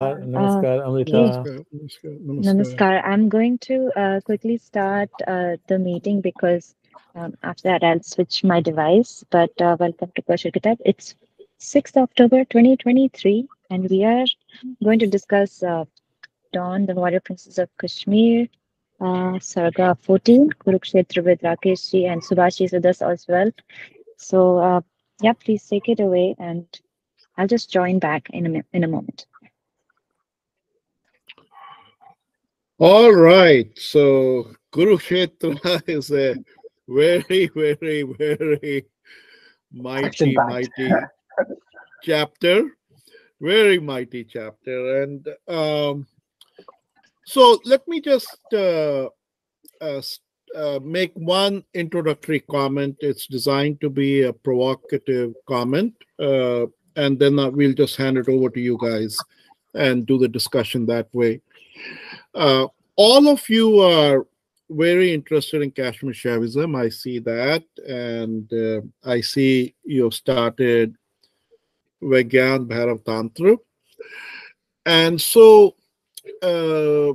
Namaskar, Amrita. Namaskar, namaskar, namaskar. Namaskar. I'm going to uh, quickly start uh, the meeting because um, after that I'll switch my device. But uh, welcome to Kaeshir Kitaab. It's 6th October 2023, and we are going to discuss uh, Dawn, the Warrior Princess of Kashmir, uh, Sarga 14, Kurukshetra with Rakesh ji, and Subhash is with us as well. So, uh, yeah, please take it away, and I'll just join back in a, in a moment. All right. So Kurukshetra is a very, very, very mighty, mighty chapter. Very mighty chapter. And um, so let me just uh, uh, uh, make one introductory comment. It's designed to be a provocative comment. Uh, and then uh, we'll just hand it over to you guys and do the discussion that way. Uh, all of you are very interested in Kashmir Shaivism. I see that. And uh, I see you've started Vigyan Bhairav Tantra. And so uh,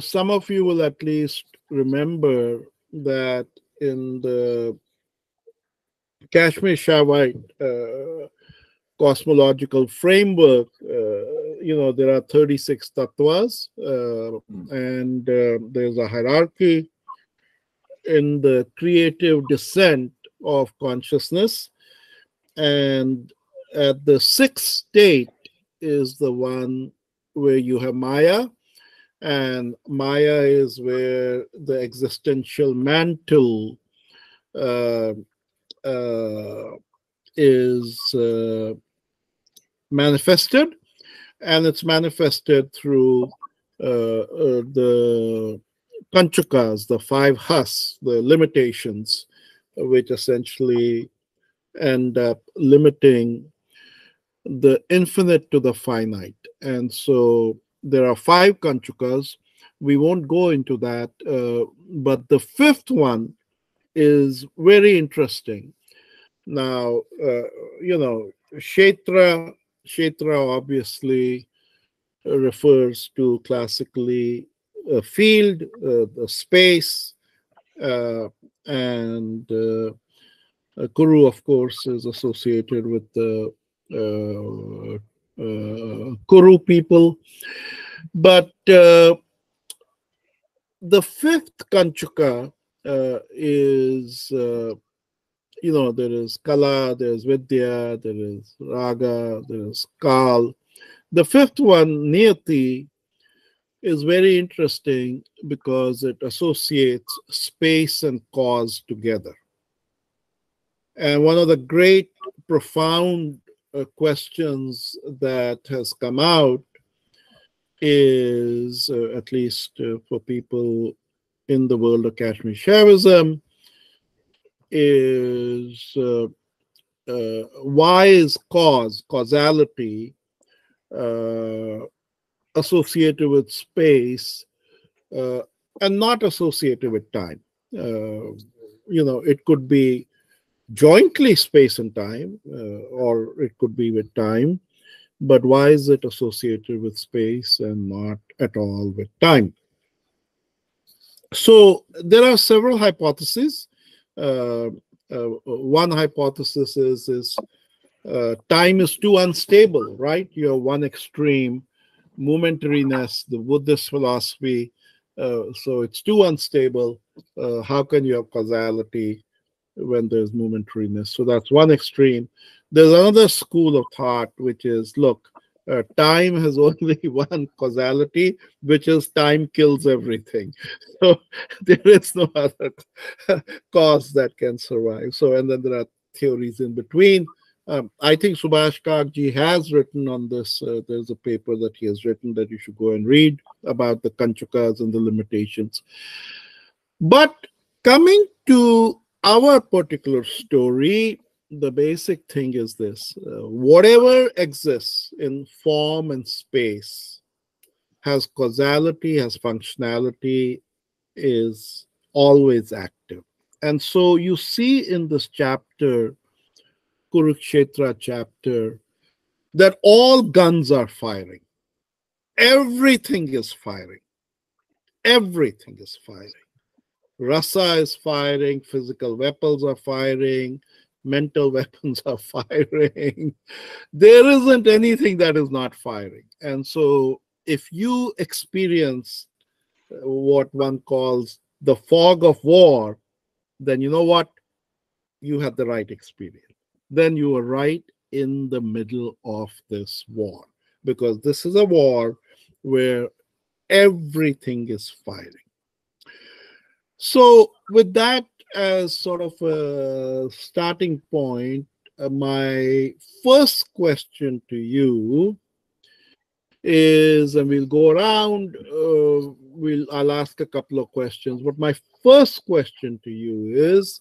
some of you will at least remember that in the Kashmir Shaivite uh, cosmological framework, uh, you know, there are 36 tattvas, uh, and uh, there's a hierarchy in the creative descent of consciousness. And at the sixth state is the one where you have Maya, and Maya is where the existential mantle uh, uh, is uh, manifested, and it's manifested through uh, uh, the panchakas, the five has, the limitations, which essentially end up limiting the infinite to the finite. And so there are five kanchukas. We won't go into that, uh, but the fifth one is very interesting. Now, uh, you know, Kshetra, Kshetra obviously refers to classically a field, a space, uh, and uh, uh, Kuru, of course, is associated with the uh, uh, Kuru people. But uh, the fifth Kanchuka uh, is, uh, you know, there is Kala, there's Vidya, there is Raga, there is Kal. The fifth one, Niyati, is very interesting because it associates space and cause together. And one of the great, profound uh, questions that has come out is, uh, at least uh, for people in the world of Kashmir Shaivism, is uh, uh, why is cause, causality, uh, associated with space uh, and not associated with time? Uh, you know, it could be jointly space and time, or it could be with time. But why is it associated with space and not at all with time? So there are several hypotheses. Uh, uh, one hypothesis is, is uh, time is too unstable, right? You have one extreme, momentariness, the Buddhist philosophy. So it's too unstable. How can you have causality when there's momentariness? So that's one extreme. There's another school of thought, which is look, uh, time has only one causality, which is time kills everything. So there is no other cause that can survive. So, and then there are theories in between. Um, I think Subhash Kakji has written on this. Uh, there's a paper that he has written that you should go and read about the Kanchukas and the limitations. But coming to our particular story, the basic thing is this uh, whatever exists in form and space has causality, has functionality, is always active. And so you see in this chapter, Kurukshetra chapter, that all guns are firing. everything is firing. Everything is firing. Rasa is firing, physical weapons are firing, mental weapons are firing. there isn't anything that is not firing. And so, if you experience uh, what one calls the fog of war, then you know what? You had the right experience. Then you are right in the middle of this war because this is a war where everything is firing. So, with that as sort of a starting point, uh, my first question to you is, and we'll go around. Uh, we'll I'll ask a couple of questions, but my first question to you is,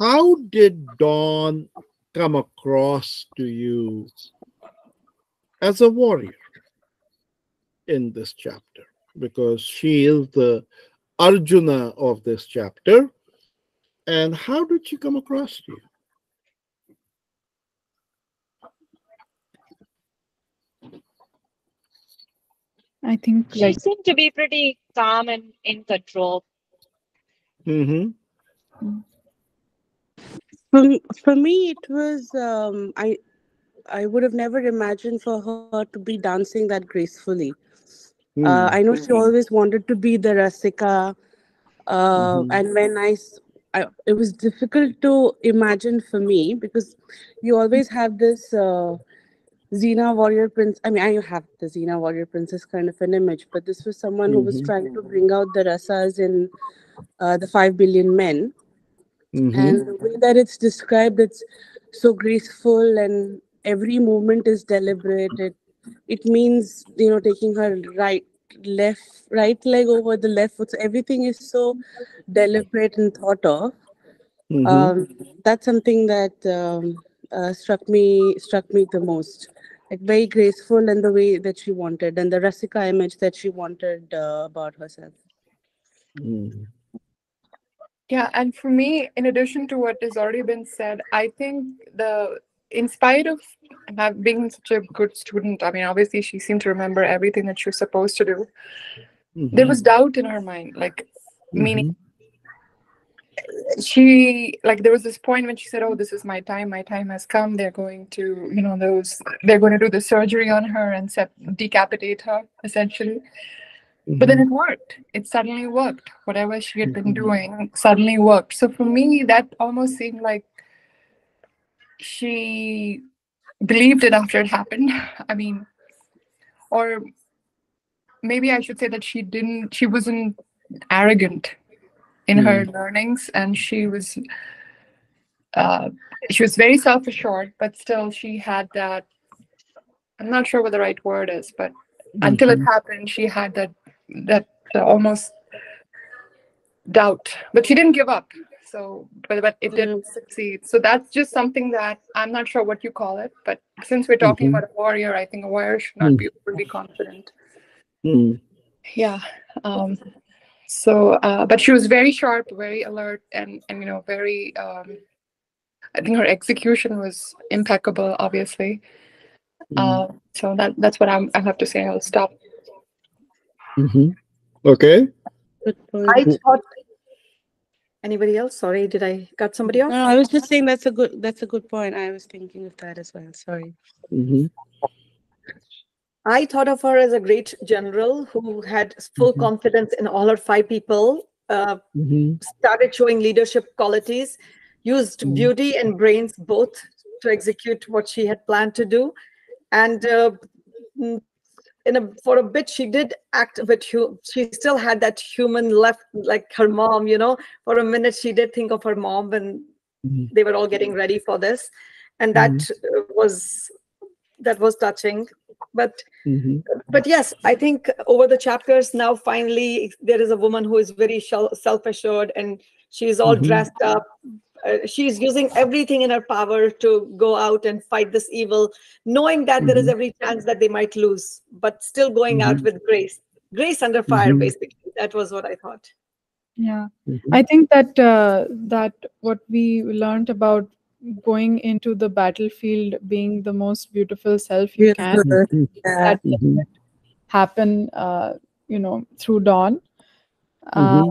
how did Dawn come across to you as a warrior in this chapter? Because she is the Arjuna of this chapter. And how did she come across to you? I think She like seemed to be pretty calm and in control. Mm-hmm. For, for me, it was um, I I would have never imagined for her to be dancing that gracefully. Uh, I know she always wanted to be the Rasika, uh, Mhm. and when I, it was difficult to imagine for me because you always have this uh, Xena warrior prince. I mean, I have the Xena warrior princess kind of an image, but this was someone who was Mhm. trying to bring out the rasas in uh, the five billion men Mhm. and the way that it's described it's so graceful and every movement is deliberate it it means you know taking her right left right leg over the left foot so everything is so deliberate and thought of Mhm. um, that's something that um, uh, struck me struck me the most like very graceful and the way that she wanted and the rasika image that she wanted uh, about herself Mhm. Yeah, and for me, in addition to what has already been said, I think the in spite of being such a good student, I mean, obviously she seemed to remember everything that she was supposed to do. Mm-hmm. There was doubt in her mind, like mm-hmm. meaning she like there was this point when she said, "Oh, this is my time. My time has come. They're going to, you know, those they're going to do the surgery on her and set, decapitate her, essentially." But then mm-hmm. it worked. It suddenly worked. Whatever she had been Mhm. doing suddenly worked. So for me, that almost seemed like she believed it after it happened. I mean, or maybe I should say that she didn't, she wasn't arrogant in her learnings and she was, uh, she was very self assured, but still she had that. I'm not sure what the right word is, but until it Mhm. happened she had that that uh, almost doubt but she didn't give up so but, but it didn't succeed so that's just something that i'm not sure what you call it but since we're talking Mhm. about a warrior i think a warrior should not be overly confident Mhm. yeah um so uh but she was very sharp very alert and and you know very um i think her execution was impeccable obviously Mhm. uh, so that that's what I'm, i have to say i'll stop Mhm. Okay. Good point. I thought. Anybody else? Sorry, did I cut somebody off? No, I was just saying that's a good that's a good point. I was thinking of that as well. Sorry. Mhm. I thought of her as a great general who had full Mhm. confidence in all her five people, uh, Mhm. started showing leadership qualities, used Mhm. beauty and brains both to execute what she had planned to do. And uh, in a, for a bit, she did act a bit, hu- she still had that human left, like her mom, you know. For a minute, she did think of her mom when Mhm. they were all getting ready for this. And that uh, was that was touching but Mhm. but yes i think over the chapters now finally there is a woman who is very self-assured and she's all Mhm. dressed up uh, she's using everything in her power to go out and fight this evil knowing that there is Mhm. every chance that they might lose but still going out Mhm. with grace grace under fire Mhm. basically that was what i thought yeah Mhm. I think that uh, that what we learned about going into the battlefield being the most beautiful self you can. Mhm. That Mhm. happen, uh, you know, through Dawn. Uh,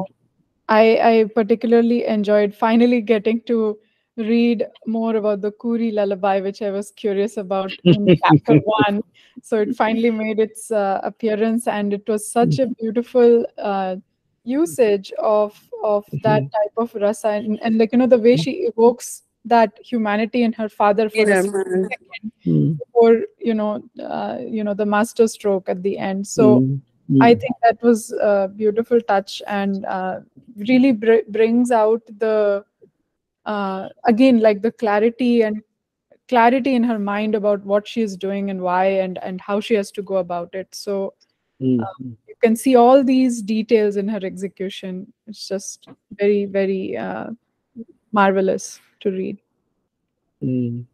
I, I particularly enjoyed finally getting to read more about the Kuri lullaby, which I was curious about in chapter one. So it finally made its uh, appearance, and it was such a beautiful uh, usage of of that type of rasa, and, and like you know the way she evokes that humanity in her father for Yeah, a second Mm, before you know uh, you know the master stroke at the end. So. mm, I mm. think that was a beautiful touch and uh, really br- brings out the uh, again like the clarity and clarity in her mind about what she is doing and why and and how she has to go about it. So Mm, you can see all these details in her execution. It's just very very uh, marvelous to read. mm.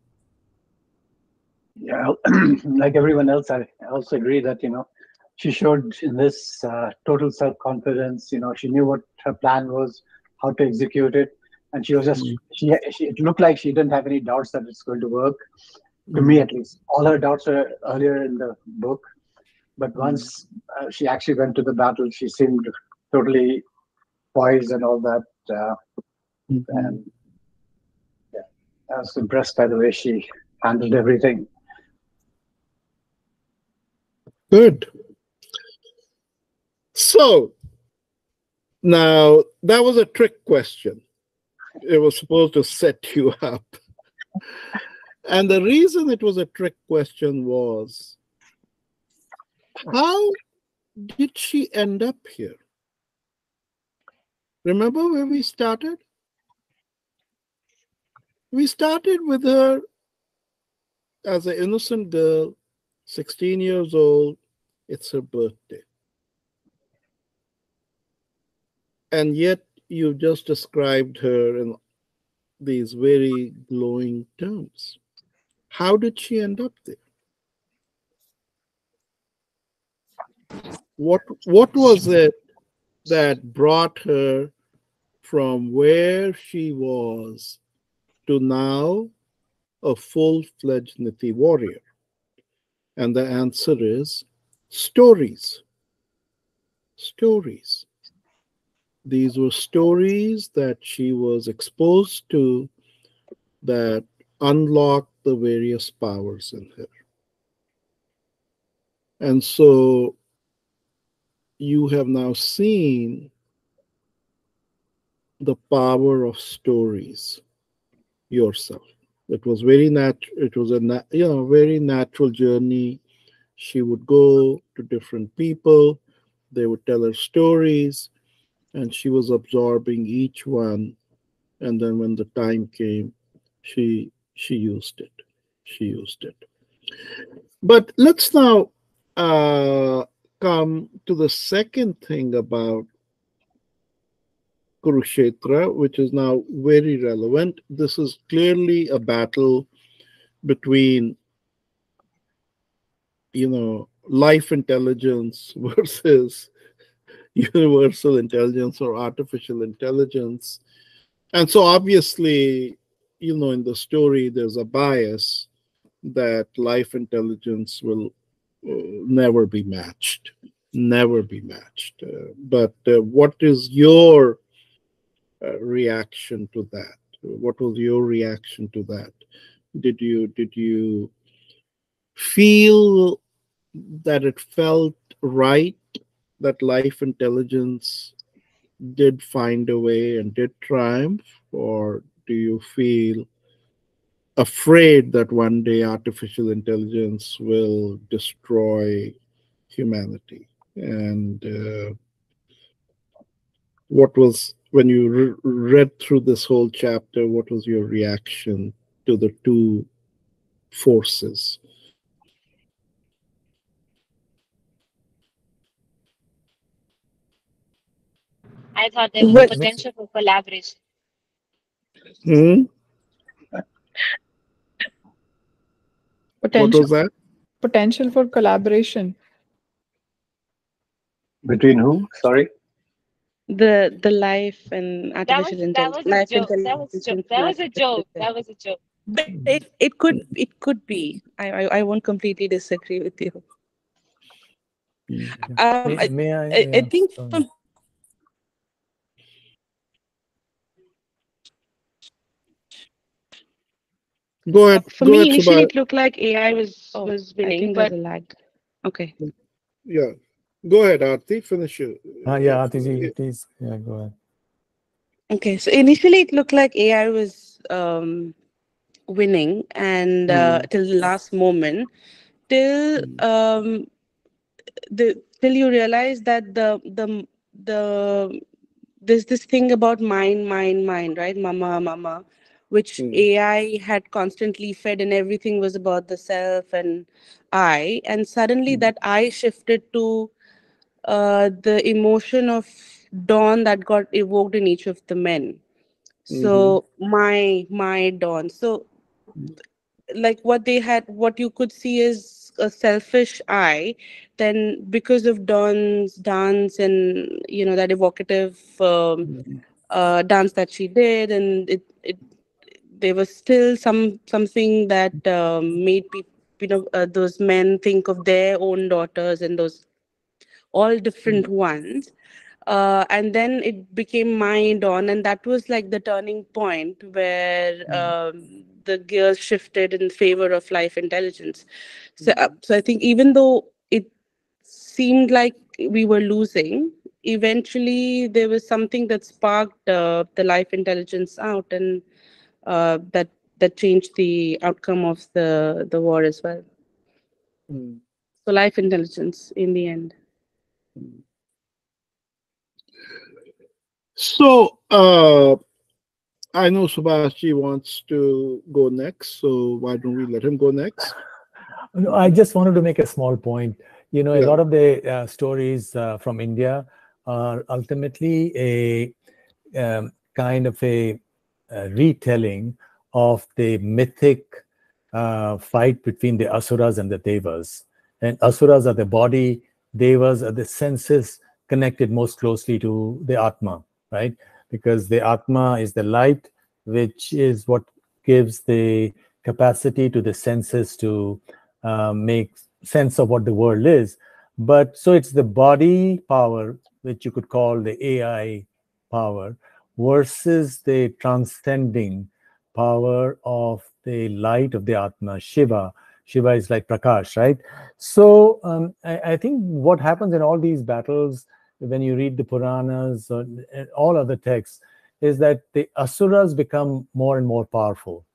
Yeah, like everyone else, I also agree that, you know, she showed in this uh, total self-confidence, you know, she knew what her plan was, how to execute it. And she was just, Mm. she, she, it looked like she didn't have any doubts that it's going to work, to me at least. All her doubts were earlier in the book. But once uh, she actually went to the battle, she seemed totally poised and all that. Uh, Mhm. and yeah, I was impressed by the way she handled everything. Good. So now that was a trick question. It was supposed to set you up. And the reason it was a trick question was how did she end up here? Remember where we started? We started with her as an innocent girl, 16 years old, it's her birthday. And yet you just described her in these very glowing terms. How did she end up there? What what was it that brought her from where she was to now a full-fledged Niti warrior? And the answer is stories. Stories. These were stories that she was exposed to that unlocked the various powers in her. And so you have now seen the power of stories yourself. It was very natural. It was a you know very natural journey. She would go to different people. They would tell her stories, and she was absorbing each one. And then when the time came, she she used it. She used it. But let's now uh, come to the second thing about Kurukshetra, which is now very relevant. This is clearly a battle between, you know, life intelligence versus universal intelligence or artificial intelligence. And so, obviously, you know, in the story, there's a bias that life intelligence will uh, never be matched, never be matched. Uh, but uh, what is your uh, reaction to that? What was your reaction to that? Did you did you feel that it felt right that life intelligence did find a way and did triumph, or do you feel afraid that one day artificial intelligence will destroy humanity? And uh, what was when you re- read through this whole chapter? What was your reaction to the two forces? I thought there was But- potential for collaboration. Hmm? What Potential was that? potential for collaboration. Between who? Sorry. The the life and That was artificial that was intelligence. a life joke. That was a joke. That was a joke. That was a joke. But it, it could it could be. I, I I won't completely disagree with you. Um, May, I, may I? I, I think from Go ahead. For go me, ahead, initially Subha. it looked like AI was Oh, was winning, but a lag. Okay. Yeah. Go ahead, Aarti. Finish your. Ah, yeah, uh, Atiji, please. Yeah, go ahead. Okay. So initially it looked like AI was um, winning, and uh, till the last moment, till um, the till you realize that the the the there's this thing about mind, mind, mind, right? Mama, mama, which Mm. AI had constantly fed, and everything was about the self and I. And suddenly Mm. that I shifted to uh, the emotion of dawn that got evoked in each of the men. So my my dawn. So like what they had what you could see is a selfish eye then because of dawn's dance and you know that evocative um, uh, dance that she did and it, it there was still some something that um, made people you know uh, those men think of their own daughters and those all different ones. Uh, and then it became my dawn and that was like the turning point where um, the gears shifted in favor of life intelligence. So, uh, so i think even though it seemed like we were losing eventually there was something that sparked uh, the life intelligence out and uh, that that changed the outcome of the the war as well Mm. so life intelligence in the end So, uh, I know Subhashji wants to go next, so why don't we let him go next? No, I just wanted to make a small point. You know, a lot of the uh, stories uh, from India are ultimately a um, kind of a, retelling of the mythic uh, fight between the asuras and the devas. And asuras are the body, devas are the senses connected most closely to the atma, right? Because the atma is the light, which is what gives the capacity to the senses to uh, make sense of what the world is. But so it's the body power, which you could call the AI power, versus the transcending power of the light of the Atma, Shiva. Shiva is like Prakash, right? So um, I, I think what happens in all these battles, when you read the Puranas or uh, all other texts, is that the Asuras become more and more powerful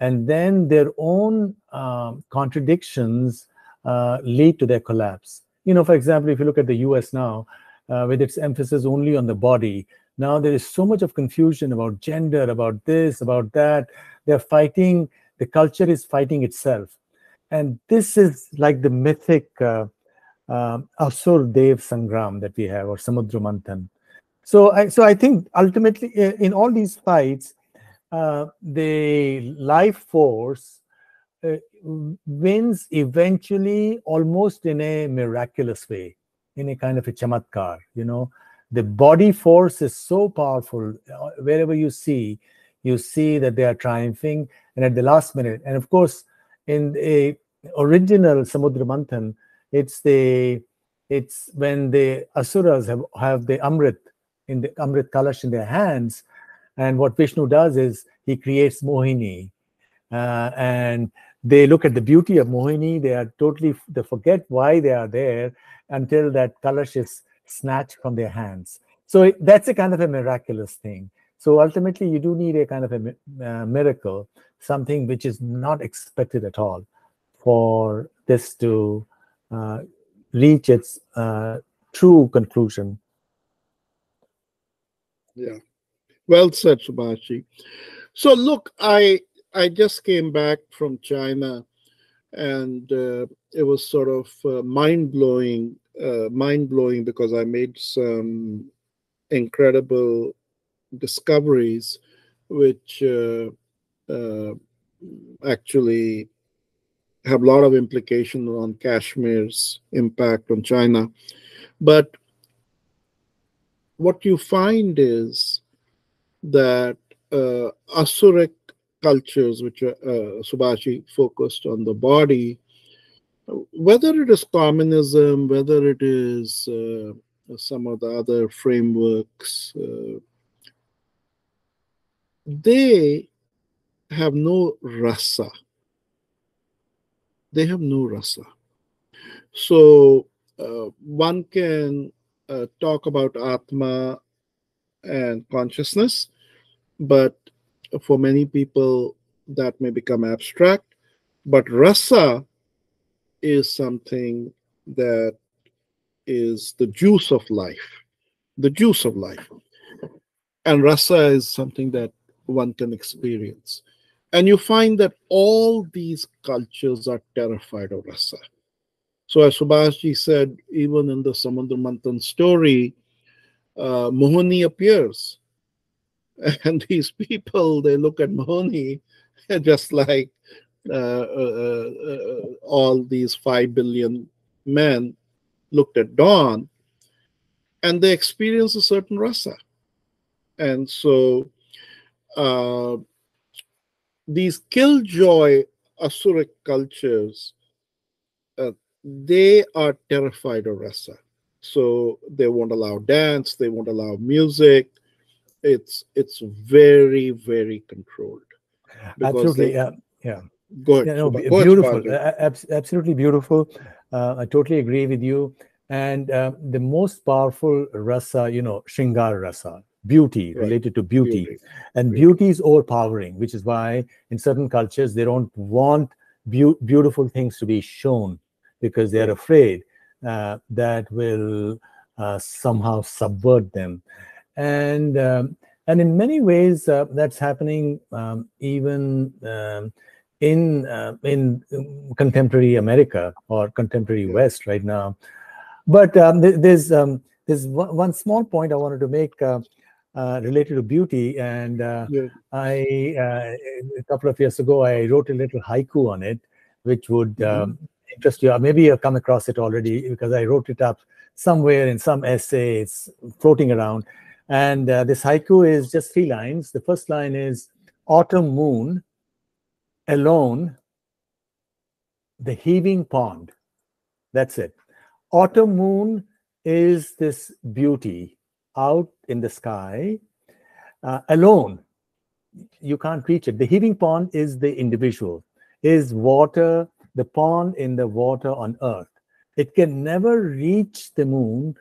and then their own um, contradictions uh, lead to their collapse. You know, for example, if you look at the US now, uh, with its emphasis only on the body, now there is so much of confusion about gender, about this, about that. They're fighting, the culture is fighting itself. And this is like the mythic uh, um, Asur Dev Sangram that we have, or Samudra Manthan. So I, so I think ultimately uh, in all these fights, uh, the life force uh, wins eventually almost in a miraculous way, in a kind of a chamatkar, you know. The body force is so powerful. uh, Wherever you see, you see that they are triumphing. And at the last minute, and of course, in the original Samudra Manthan, it's the it's when the asuras have, have the amrit in the amrit kalash in their hands and what Vishnu does is he creates Mohini. Uh, and they look at the beauty of Mohini. They are totally, they forget why they are there until that kalash is snatched from their hands. So that's a kind of a miraculous thing. So ultimately, you do need a kind of a uh, miracle, something which is not expected at all for this to uh, reach its uh, true conclusion. Yeah. Well said, Subhashji. So look, I I just came back from China, and uh, it was sort of uh, mind blowing, uh, mind blowing because I made some incredible discoveries, which uh, uh, actually have a lot of implication on Kashmir's impact on China. But what you find is that uh, Asuric cultures, which are, uh, Subhashji focused on the body, whether it is communism, whether it is uh, some of the other frameworks, uh, they have no rasa. They have no rasa. So uh, one can uh, talk about Atma and consciousness, but for many people that may become abstract. But rasa is something that is the juice of life, the juice of life. And rasa is something that one can experience. And you find that all these cultures are terrified of rasa. So, as Subhashji said, even in the Samudra Manthan story, uh, Mohini appears. And these people, they look at Mohini just like all these 5 billion men looked at dawn and they experience a certain rasa. And so uh, these killjoy Asuric cultures, uh, they are terrified of rasa. So they won't allow dance, they won't allow music. It's it's very very controlled. Absolutely, they, yeah, yeah. Go ahead. Yeah, no, beautiful, absolutely beautiful. Uh, I totally agree with you. And uh, the most powerful rasa, you know, Shingar rasa, beauty right. related to beauty. beauty. And beauty. beauty is overpowering, which is why in certain cultures they don't want be- beautiful things to be shown because they're afraid uh, that will uh, somehow subvert them. And um, and in many ways uh, that's happening um, even um, in uh, in contemporary America or contemporary West right now. But um, there's um, there's one small point I wanted to make uh, uh, related to beauty, and uh, yeah. I uh, a couple of years ago I wrote a little haiku on it, which would mm-hmm. um, interest you. Maybe you've come across it already because I wrote it up somewhere in some essay. It's floating around, and uh, this haiku is just three lines. The first line is autumn moon alone the heaving pond. That's it. Autumn moon is this beauty out in the sky uh, alone. You can't reach it. The heaving pond is the individual, is water, the pond in the water on earth. It can never reach the moon,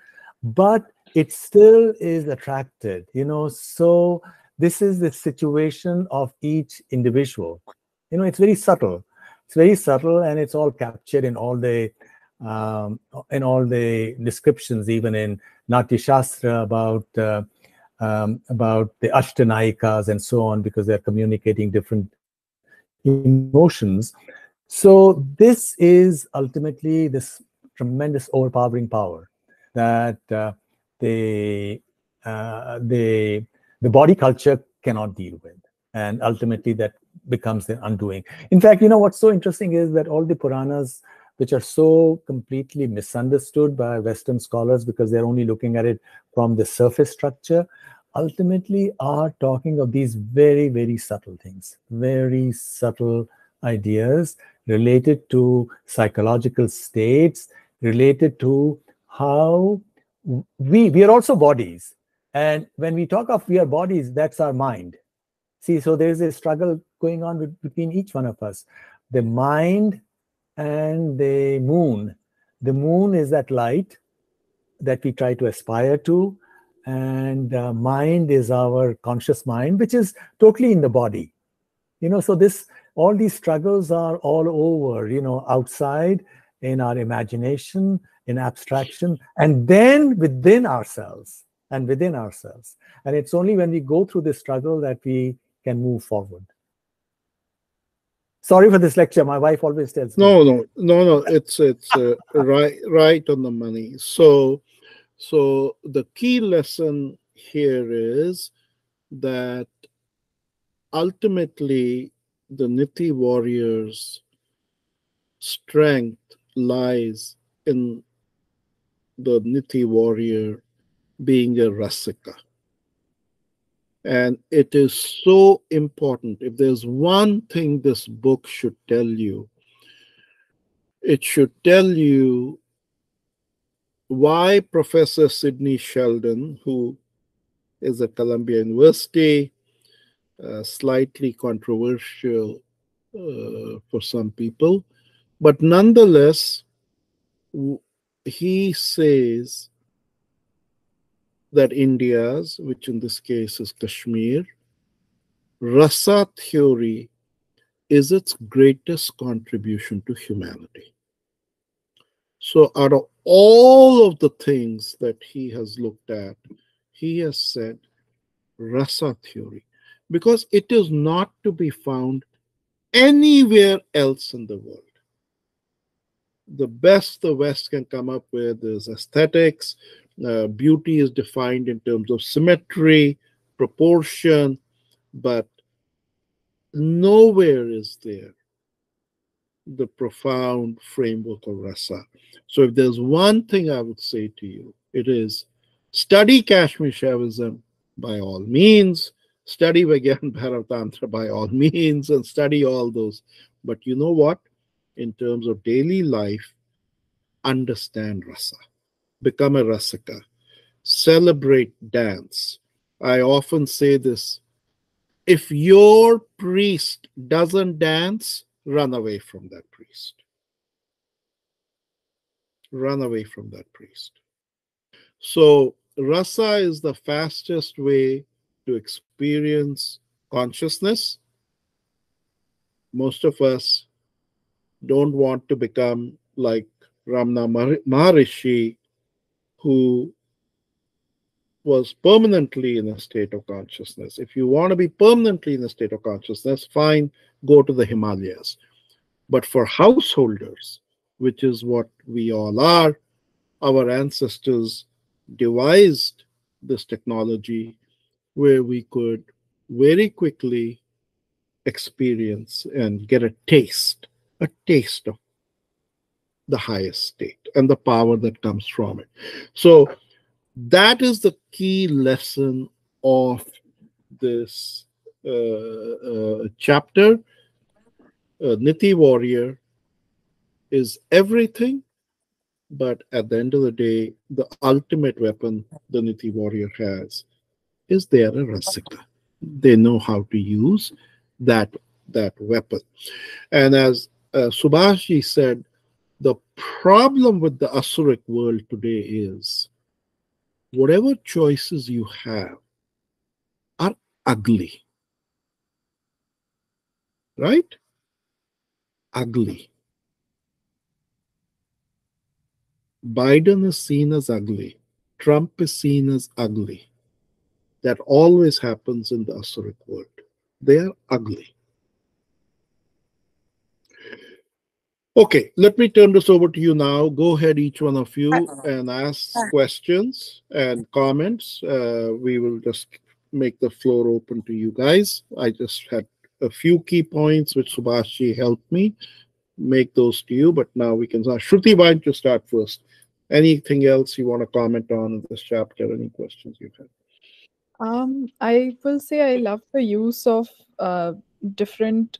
but it still is attracted, you know. So, this is the situation of each individual you know it's very subtle. It's very subtle and it's all captured in all the um, in all the descriptions even in natya shastra about uh, um, about the ashtanayikas and so on because they're communicating different emotions. So this is ultimately this tremendous overpowering power that uh, the uh, the the body culture cannot deal with. And ultimately that becomes the undoing. In fact, you know what's so interesting is that all the Puranas, which are so completely misunderstood by Western scholars because they're only looking at it from the surface structure, ultimately are talking of these very, very subtle things, very subtle ideas related to psychological states, related to how we we are also bodies and when we talk of we are bodies that's our mind see so there's a struggle going on with, between each one of us. The mind and the moon. The moon is that light that we try to aspire to, and uh, mind is our conscious mind, which is totally in the body. You know, so this all these struggles are all over. You know, outside in our imagination, in abstraction, and then within ourselves and within ourselves. And it's only when we go through this struggle that we can move forward sorry for this lecture. My wife always tells me. No no no no. It's it's uh, right right on the money. So so the key lesson here is that ultimately the Niti warriors strength lies in the Niti warrior being a rasika and it is so important. If there's one thing this book should tell you, it should tell you why Professor Sidney Sheldon, who is at Columbia University, uh, slightly controversial uh, for some people, but nonetheless, he says that India's, which in this case is Kashmir, rasa theory is its greatest contribution to humanity. So, out of all of the things that he has looked at, he has said rasa theory because it is not to be found anywhere else in the world. The best the West can come up with is aesthetics. Uh, beauty is defined in terms of symmetry, proportion, but nowhere is there the profound framework of rasa. So, if there's one thing I would say to you, it is study Kashmir Shaivism by all means, study Vigyan Bhairav by all means, and study all those. But you know what? In terms of daily life, understand rasa, become a rasika, celebrate dance. I often say this if your priest doesn't dance, run away from that priest. Run away from that priest. So, rasa is the fastest way to experience consciousness. Most of us don't want to become like Ramana Maharishi, who was permanently in a state of consciousness. If you want to be permanently in a state of consciousness, fine, go to the Himalayas. But for householders, which is what we all are, our ancestors devised this technology where we could very quickly experience and get a taste, a taste of the highest state and the power that comes from it. So that is the key lesson of this uh, uh, chapter. Uh, Niti Warrior is everything, but at the end of the day, the ultimate weapon the Niti Warrior has is they are Rasika. They know how to use that that weapon. And as uh, Subhashji said, the problem with the Asuric world today is whatever choices you have are ugly. Right? Ugly. Biden is seen as ugly. Trump is seen as ugly. That always happens in the Asuric world. They are ugly. Okay, let me turn this over to you now. Go ahead, each one of you, and ask questions and comments. Uh, we will just make the floor open to you guys. I just had a few key points which Subhashji helped me make those to you, but now we can start. Shruti, why don't you start first? Anything else you want to comment on in this chapter? Any questions you have? Um, I will say I love the use of uh, different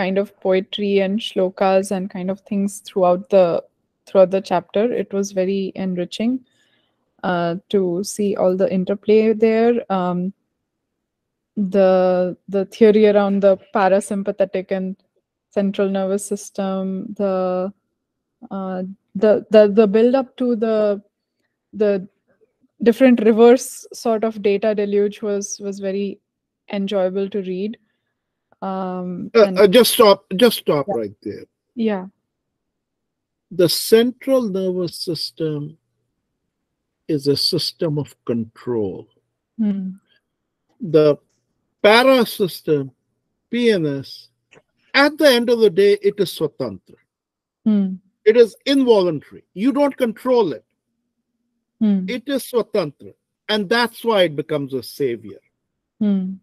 kind of poetry and shlokas and kind of things throughout the throughout the chapter. It was very enriching uh, to see all the interplay there. Um, the the theory around the parasympathetic and central nervous system, the uh, the the the build up to the the different reverse sort of data deluge was was very enjoyable to read um Uh, and uh, just stop. Just stop Yeah. right there. yeah The central nervous system is a system of control. Hmm. The para system, PNS, at the end of the day, it is swatantra. Hmm. It is involuntary. You don't control it. Hmm. It is swatantra. And that's why it becomes a savior. Hmm.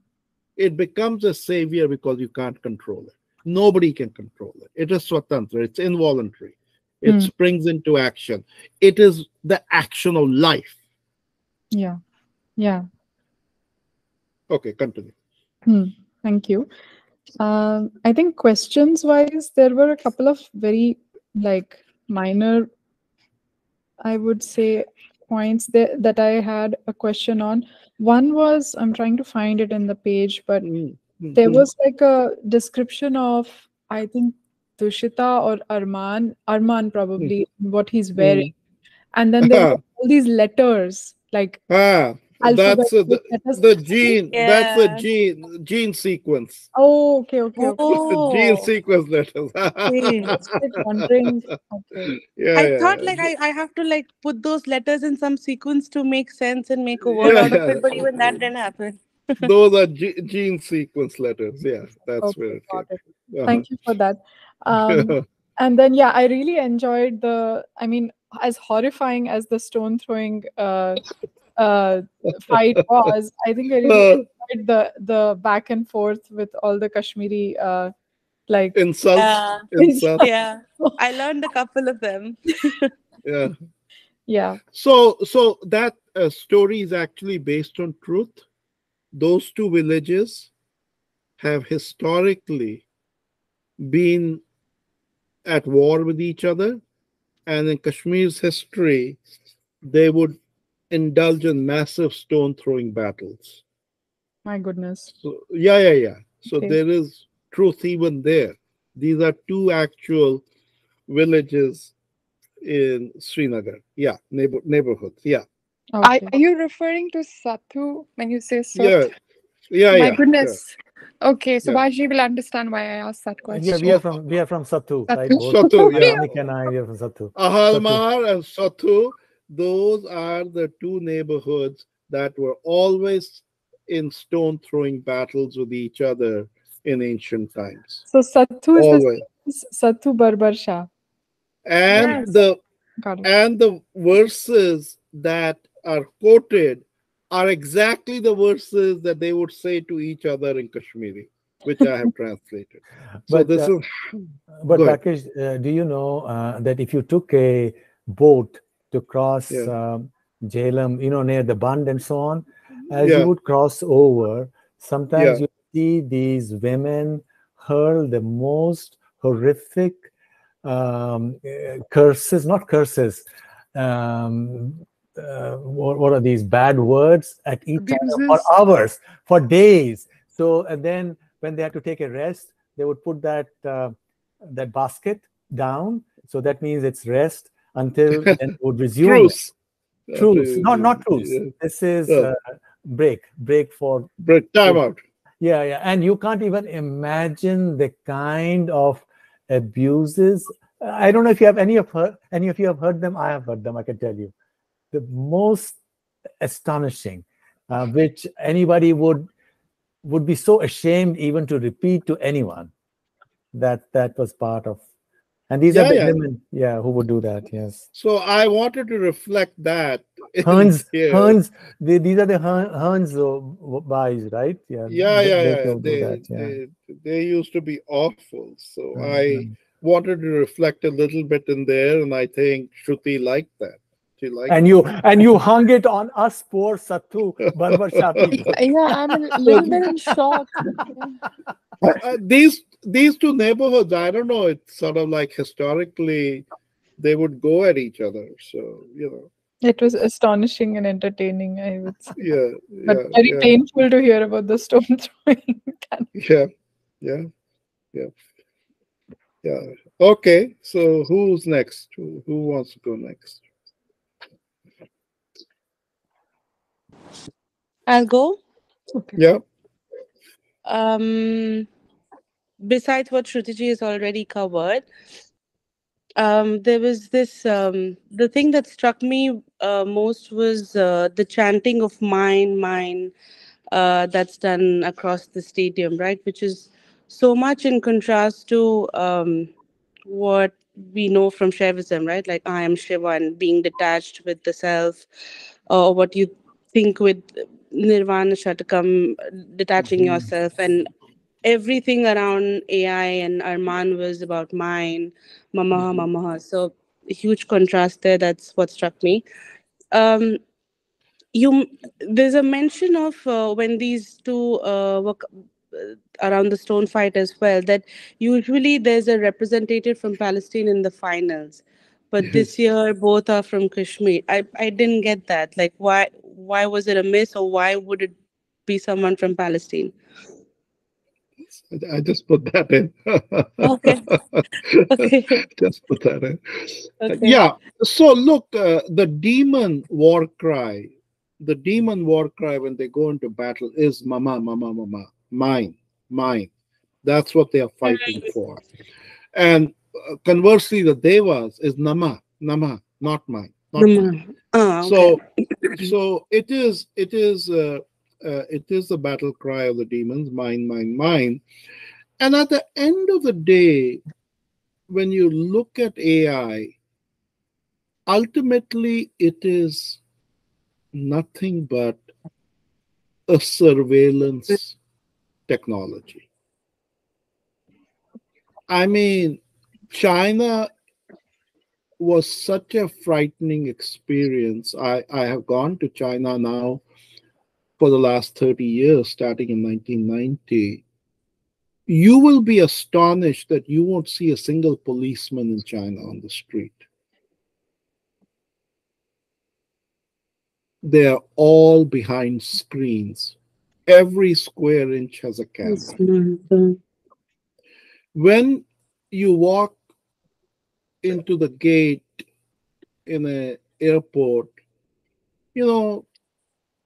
It becomes a savior because you can't control it. Nobody can control it. It is swatantra. It's involuntary. It Hmm. springs into action. It is the action of life. yeah yeah Okay, continue. Hmm, thank you. Um, I think questions wise, there were a couple of very like minor, I would say, points that, that I had a question on. One was I'm trying to find it in the page, but there Mhm. was like a description of I think Tushita or Arman, Arman probably what he's wearing, and then there were all these letters like Ah, that's alphabetic the, the gene. That's the gene gene sequence. Oh, okay, okay, okay. gene Oh, sequence letters. okay. I wondering. Okay. yeah, I yeah, thought yeah. like I, I have to like put those letters in some sequence to make sense and make a word Yeah, out of it, but even that didn't happen. those are ge- gene sequence letters. Yeah, that's Okay, where it came. it. Uh-huh. Thank you for that. Um, and then yeah, I really enjoyed the. I mean, as horrifying as the stone throwing uh, uh, fight was, I think I really enjoyed the the back and forth with all the Kashmiri uh, like insults, Yeah. insults. Yeah, I learned a couple of them. Yeah. yeah. So, so that uh, story is actually based on truth. Those two villages have historically been at war with each other, and in Kashmir's history, they would indulge in massive stone throwing battles. My goodness. So, yeah, yeah, yeah. So Okay. there is truth even there. These are two actual villages in Srinagar. Yeah, neighbor neighborhoods. Yeah, Are, Okay. are you referring to Sathu when you say Sat? yeah, yeah, My yeah. goodness. Okay, Yeah. Subhashji will understand why I asked that question. Yeah, we are from we are from Sattu, right? Sattu. Both Sattu, yeah. Anik and I we are from Sattu. Ahalmar and Sathu, those are the two neighborhoods that were always in stone throwing battles with each other in ancient times. So Sattu is Always. the Sattu Barbar Shah. And Yes. the and the verses that are quoted are exactly the verses that they would say to each other in Kashmiri, which I have translated. So But, this uh, is But Go. Rakesh, uh, do you know uh, that if you took a boat to cross Yeah. um, Jhelum, you know, near the Bund and so on, as Yeah. you would cross over, sometimes you see these women hurl the most horrific um, uh, curses, not curses. Um, uh, what, what are these bad words at each other for hours, for days? So, and then when they had to take a rest, they would put that uh, that basket down. So that means it's rest until then it would resume. truce. Truce, not not truce. Yeah. This is Yeah. uh, break, break for Break time out. yeah, yeah, and you can't even imagine the kind of abuses. I don't know if you have any of heard, any of you have heard them. I have heard them. I can tell you, the most astonishing, uh, which anybody would would be so ashamed even to repeat to anyone. That that was part of, and these are the yeah. women, yeah, who would do that. Yes, So I wanted to reflect that. here. They, these are the uh, buys, right? Yeah, Yeah, they- yeah, they yeah. They, that, yeah. they, they used to be awful. So I Mhm. wanted to reflect a little bit in there, and I think Shruti liked that. She liked and you and you hung it on us poor Sattu Barbar Shah. Yeah, I'm a little bit in shock. uh, these these two neighborhoods. I don't know. It's sort of like historically, they would go at each other. So you know, It was astonishing and entertaining, I would say. yeah, But yeah, very yeah, painful to hear about the stone throwing. yeah, yeah, yeah, yeah. Okay, so who's next? Who, who wants to go next? I'll go. Yeah. Um, besides what Shrutiji has already covered, um, there was this um, the thing that struck me uh, most was uh, the chanting of mine, mine uh, that's done across the stadium, right? Which is so much in contrast to um, what we know from Shaivism, right? Like I am Shiva and being detached with the self, or what you think with Nirvana Shatakam, detaching Mhm. yourself, and everything around AI and Arman was about mine, mamaha, Mhm. mamaha. So huge contrast there. That's what struck me. Um, you there's a mention of uh, when these two uh, were uh, around the stone fight as well that usually there's a representative from Palestine in the finals, but this year both are from Kashmir. I I didn't get that. Like why why was it a miss or why would it be someone from Palestine? I just put that in. Okay. Okay. just put that in. Okay. Yeah. So look, uh, the demon war cry, the demon war cry when they go into battle is mama, mama, mama, mine, mine. That's what they are fighting for. And uh, conversely, the devas is nama, nama, not mine. Not mine. Ah, okay. So, so it is, it is, uh, uh, it is the battle cry of the demons, mine, mine, mine. And at the end of the day, when you look at AI, ultimately it is nothing but a surveillance technology. I mean, China was such a frightening experience. I, I have gone to China now for the last 30 years, starting in 1990. You will be astonished that you won't see a single policeman in China on the street. They are all behind screens. Every square inch has a camera. Mhm. when you walk into the gate in an airport. You know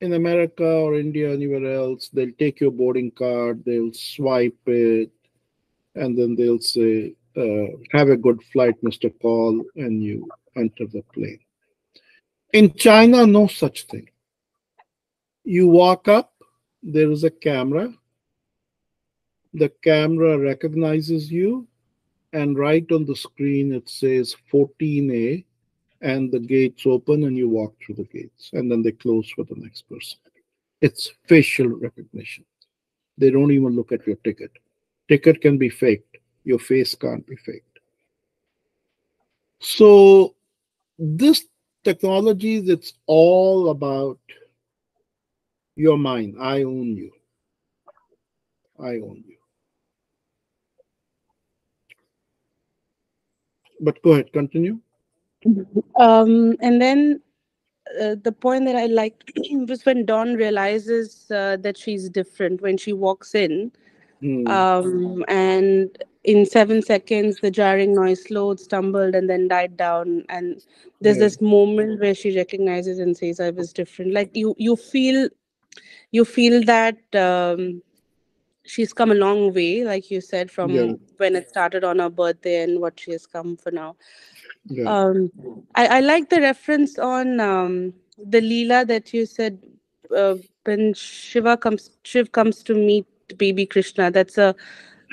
in america or india anywhere else they'll take your boarding card they'll swipe it and then they'll say uh, have a good flight mr Kaul and you enter the plane. In china no such thing. You walk up there is a camera. The camera recognizes you and right on the screen it says 14a and the gates open and you walk through the gates and then they close for the next person. It's facial recognition. They don't even look at your ticket. Ticket can be faked. Your face can't be faked. So this technology it's all about your mind. I own you. I own you but go ahead continue Um, and then uh, the point that I liked was when Dawn realizes uh, that she's different when she walks in. Hmm. Um, and in seven seconds, the jarring noise slowed, stumbled, and then died down. And there's Yeah. this moment where she recognizes and says, "I was different." Like you, you feel, you feel that um, she's come a long way, like you said, from Yeah. when it started on her birthday and what she has come for now. yeah. Um, I, I like the reference on um, the Leela that you said uh, when Shiva comes, Shiv comes to meet baby Krishna. That's a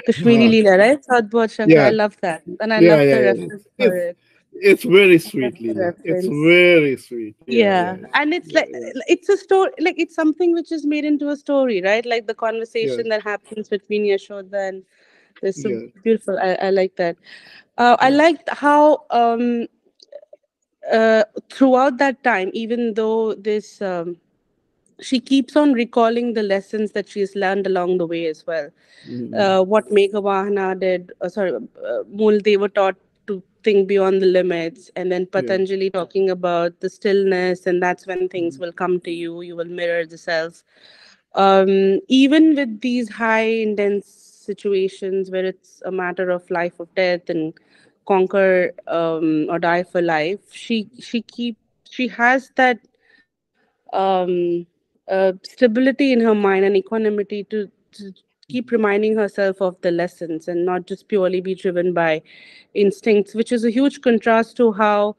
Kashmiri. Leela, right? Sadhbhat Shankar. Yeah. I love that. And I love the reference for it. It's very sweet That's it's very sweet Yeah. And it's Yeah, like, yeah. it's a story, like it's something which is made into a story, right? Like the conversation that happens between Yashoda and it's so Yeah. beautiful. I, I like that. Uh, I Yeah. liked how um, uh, throughout that time, even though this, um, she keeps on recalling the lessons that she's learned along the way as well. Mhm. Uh, what Meghavahana did, uh, sorry, uh, Mool, they were taught to think beyond the limits, and then Patanjali talking about the stillness, and that's when things will come to you. You will mirror the self. Um, even with these high intense situations where it's a matter of life or death and conquer um, or die for life, she she keep she has that um, uh, stability in her mind and equanimity to, to keep reminding herself of the lessons and not just purely be driven by instincts, which is a huge contrast to how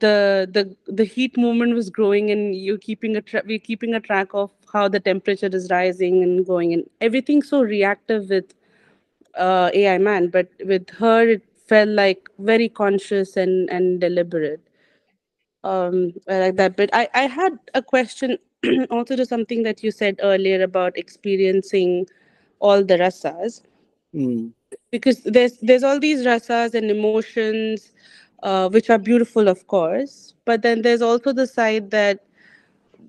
the the the heat movement was growing and you keeping a tra- we're keeping a track of how the temperature is rising and going and everything so reactive with uh, AI man, but with her it felt like very conscious and and deliberate um I like that bit. I, I had a question also to something that you said earlier about experiencing all the rasas Mm. because there's there's all these rasas and emotions uh, which are beautiful of course but then there's also the side that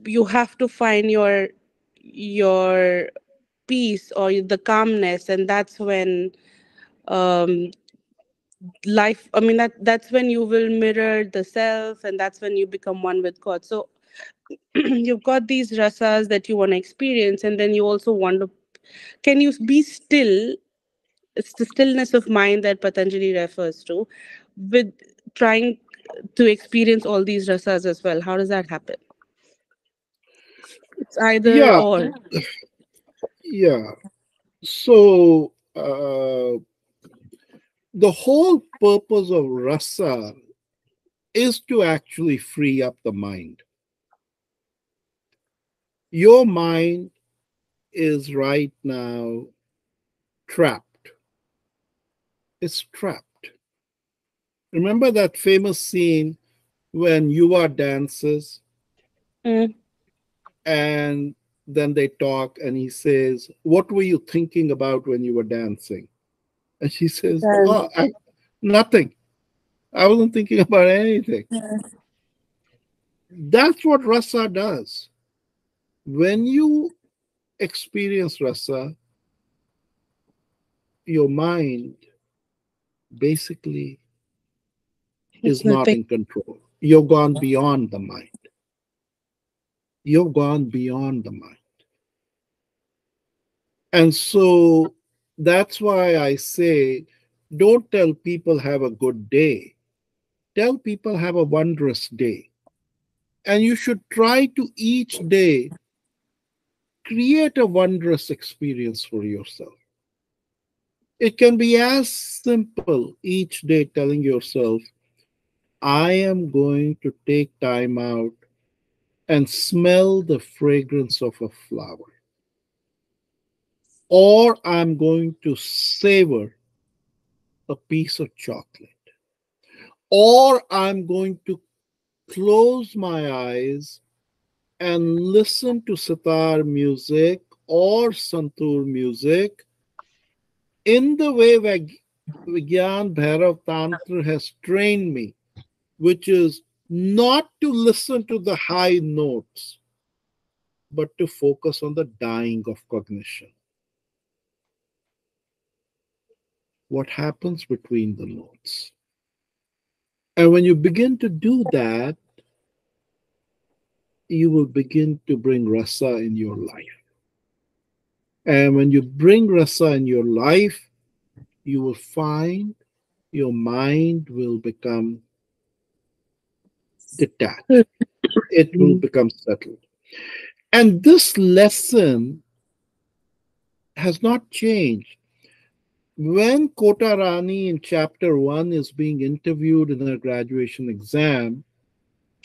you have to find your your peace or the calmness and that's when um life i mean that that's when you will mirror the self and that's when you become one with god so you've got these rasas that you want to experience and then you also want to can you be still it's the stillness of mind that patanjali refers to with trying to experience all these rasas as well how does that happen it's either Yeah. or Yeah. So uh, the whole purpose of rasa is to actually free up the mind. Your mind is right now trapped. It's trapped. Remember that famous scene when Yuva dances Mm. and then they talk and he says, What were you thinking about when you were dancing? And she says, Um, "Oh, I, Nothing. I wasn't thinking about anything. That's what rasa does. When you experience rasa, your mind basically is not in control. You've gone beyond the mind. You've gone beyond the mind. And so that's why I say don't tell people have a good day. Tell people have a wondrous day. And you should try to each day create a wondrous experience for yourself. It can be as simple each day telling yourself, I am going to take time out and smell the fragrance of a flower. Or I'm going to savor a piece of chocolate. Or I'm going to close my eyes and listen to sitar music or santur music in the way Vigyan Bhairav Tantra has trained me, which is not to listen to the high notes, but to focus on the dying of cognition. What happens between the notes? And when you begin to do that, you will begin to bring rasa in your life. And when you bring rasa in your life, you will find your mind will become detached. It will mm-hmm. become settled. And this lesson has not changed. When Kota Rani in chapter one is being interviewed in her graduation exam,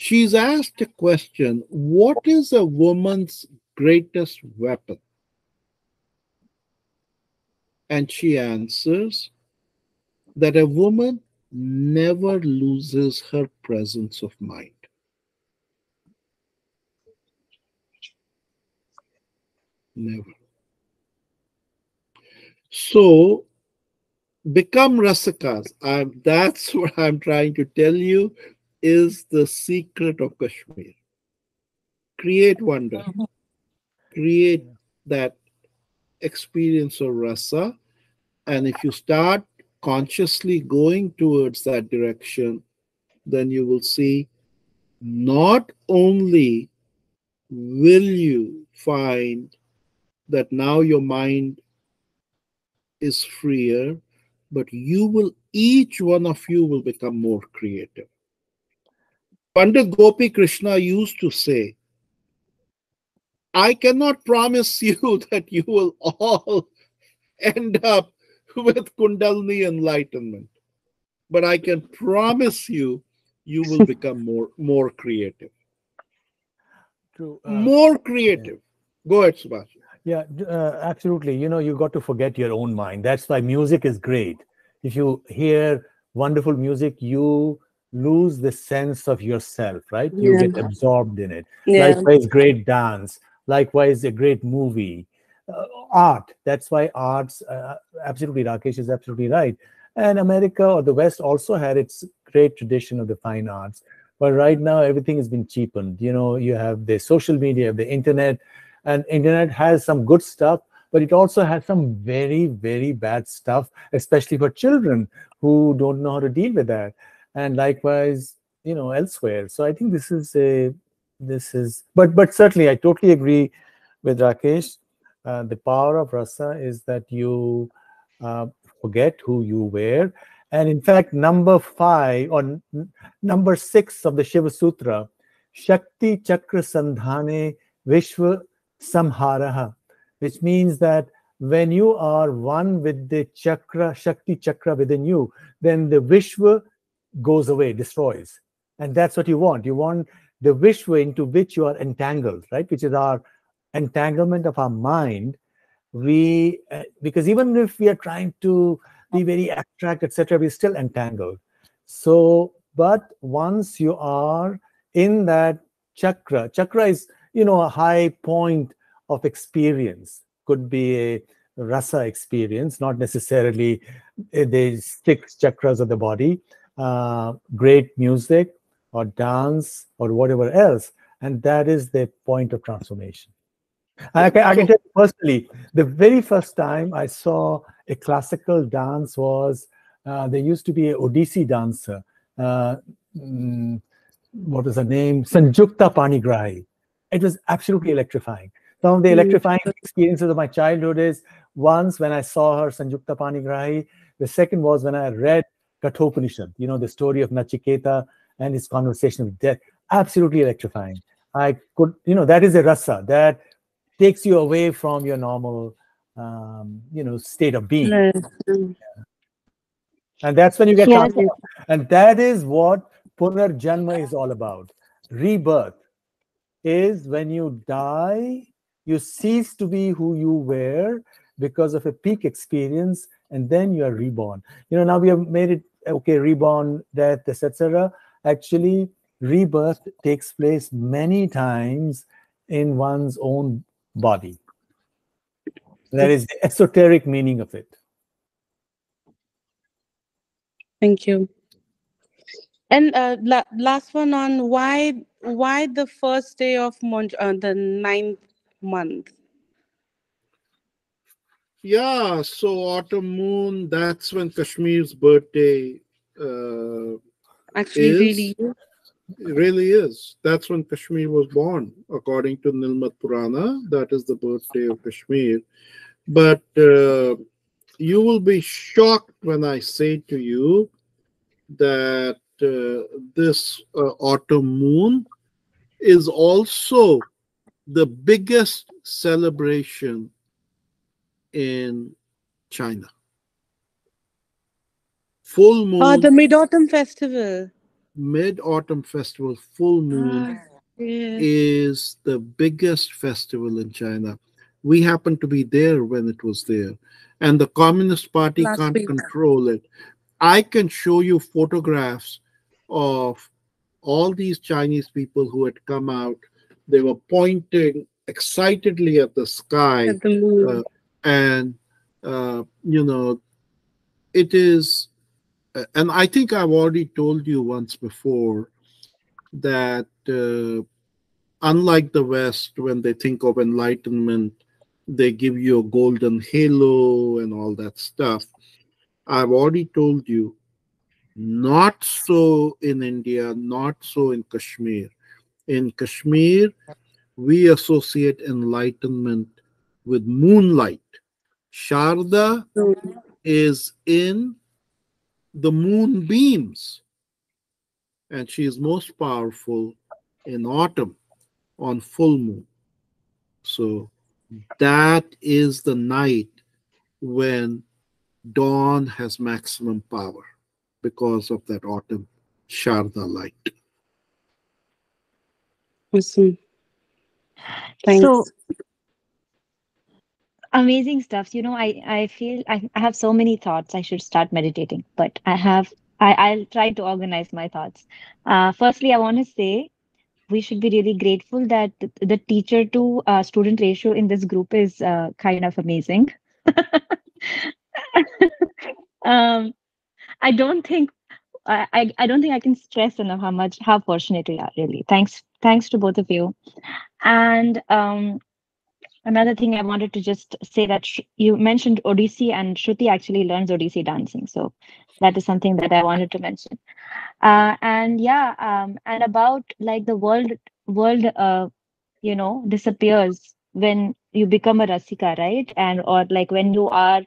she's asked a question What is a woman's greatest weapon? And she answers that a woman never loses her presence of mind. Never. So become rasikas. I'm, that's what I'm trying to tell you is the secret of Kashmir. Create wonder. Mm-hmm. Create that experience of rasa. And if you start consciously going towards that direction, then you will see not only will you find that now your mind is freer, but you will, each one of you will become more creative. Pandit Gopi Krishna used to say, I cannot promise you that you will all end up with Kundalini enlightenment, but I can promise you, you will become more, more creative. True. uh, More creative. Go ahead, Subhash. Yeah, uh, absolutely. You know, you got to forget your own mind. That's why music is great. If you hear wonderful music, you lose the sense of yourself, right? You Yeah. get absorbed in it. Yeah. Likewise, great dance. Likewise, a great movie. Uh, art. That's why arts, uh, absolutely, Rakesh is absolutely right. And America or the West also had its great tradition of the fine arts. But right now, everything has been cheapened. You know, you have the social media, the internet, and internet has some good stuff but it also has some very, very bad stuff, especially for children who don't know how to deal with that. And likewise, you know, elsewhere. So I think this is a this is but but certainly I totally agree with Rakesh. Uh, the power of rasa is that you uh, forget who you were. And in fact, number five or n- number six of the Shiva Sutra, Shakti Chakra Sandhane Vishwa Samharaha, which means that when you are one with the chakra, Shakti Chakra within you, then the Vishwa goes away, destroys. And that's what you want. You want the Vishwa into which you are entangled, right? Which is our entanglement of our mind. We, uh, because even if we are trying to be very abstract, etc., we're still entangled. So, but once you are in that chakra, chakra is, you know, a high point of experience, could be a rasa experience, not necessarily uh, the six chakras of the body, uh, great music or dance or whatever else. And that is the point of transformation. I can, I can tell you personally, the very first time I saw a classical dance was uh, there used to be an Odissi dancer. Uh, mm, what was her name? Sanjukta Panigrahi. It was absolutely electrifying. Some of the electrifying experiences of my childhood is once when I saw her, Sanjukta Panigrahi. The second was when I read Kathopanishad, you know, the story of Nachiketa and his conversation with death. Absolutely electrifying. I could, you know, that is a rasa that takes you away from your normal, um, you know, state of being. Mm. And that's when you get Yeah. And that is what Punarjanma is all about. Rebirth is when you die, you cease to be who you were because of a peak experience, and then you are reborn. You know, now we have made it okay, reborn, death, etc. Actually, rebirth takes place many times in one's own body. That is the esoteric meaning of it. Thank you. And uh, la- last one on why why the first day of Monj- uh, the ninth month? Yeah, so autumn moon, that's when Kashmir's birthday uh, Actually, Is- really. it really is. That's when Kashmir was born, according to Nilmat Purana. That is the birthday of Kashmir. But uh, you will be shocked when I say to you that uh, this uh, autumn moon is also the biggest celebration in China. Full moon, Oh, the Mid Autumn Festival. Mid Autumn Festival, full moon Ah, yeah. is the biggest festival in China. We happened to be there when it was there, and the Communist Party Last can't week. control it. I can show you photographs of all these Chinese people who had come out. They were pointing excitedly at the sky, At the moon. uh, and uh, you know, it is. And I think I've already told you once before that uh, unlike the West, when they think of enlightenment, they give you a golden halo and all that stuff. I've already told you, not so in India, not so in Kashmir. In Kashmir, we associate enlightenment with moonlight. Sharda is in the moonbeams, and she is most powerful in autumn on full moon. So that is the night when dawn has maximum power because of that autumn Sharda light. Awesome. Thanks. So amazing stuff. You know, I I feel I, I have so many thoughts. I should start meditating, but I have I I'll try to organize my thoughts. Uh, firstly, I want to say we should be really grateful that the, the teacher to uh, student ratio in this group is uh, kind of amazing. um, I don't think I, I I don't think I can stress enough how much how fortunate we are really. Thanks thanks to both of you. And um another thing I wanted to just say that Sh- you mentioned Odissi and Shruti actually learns Odissi dancing. So that is something that I wanted to mention. Uh, and yeah, um, and about like the world, world, uh, you know, disappears when you become a Rasika, right? And or like when you are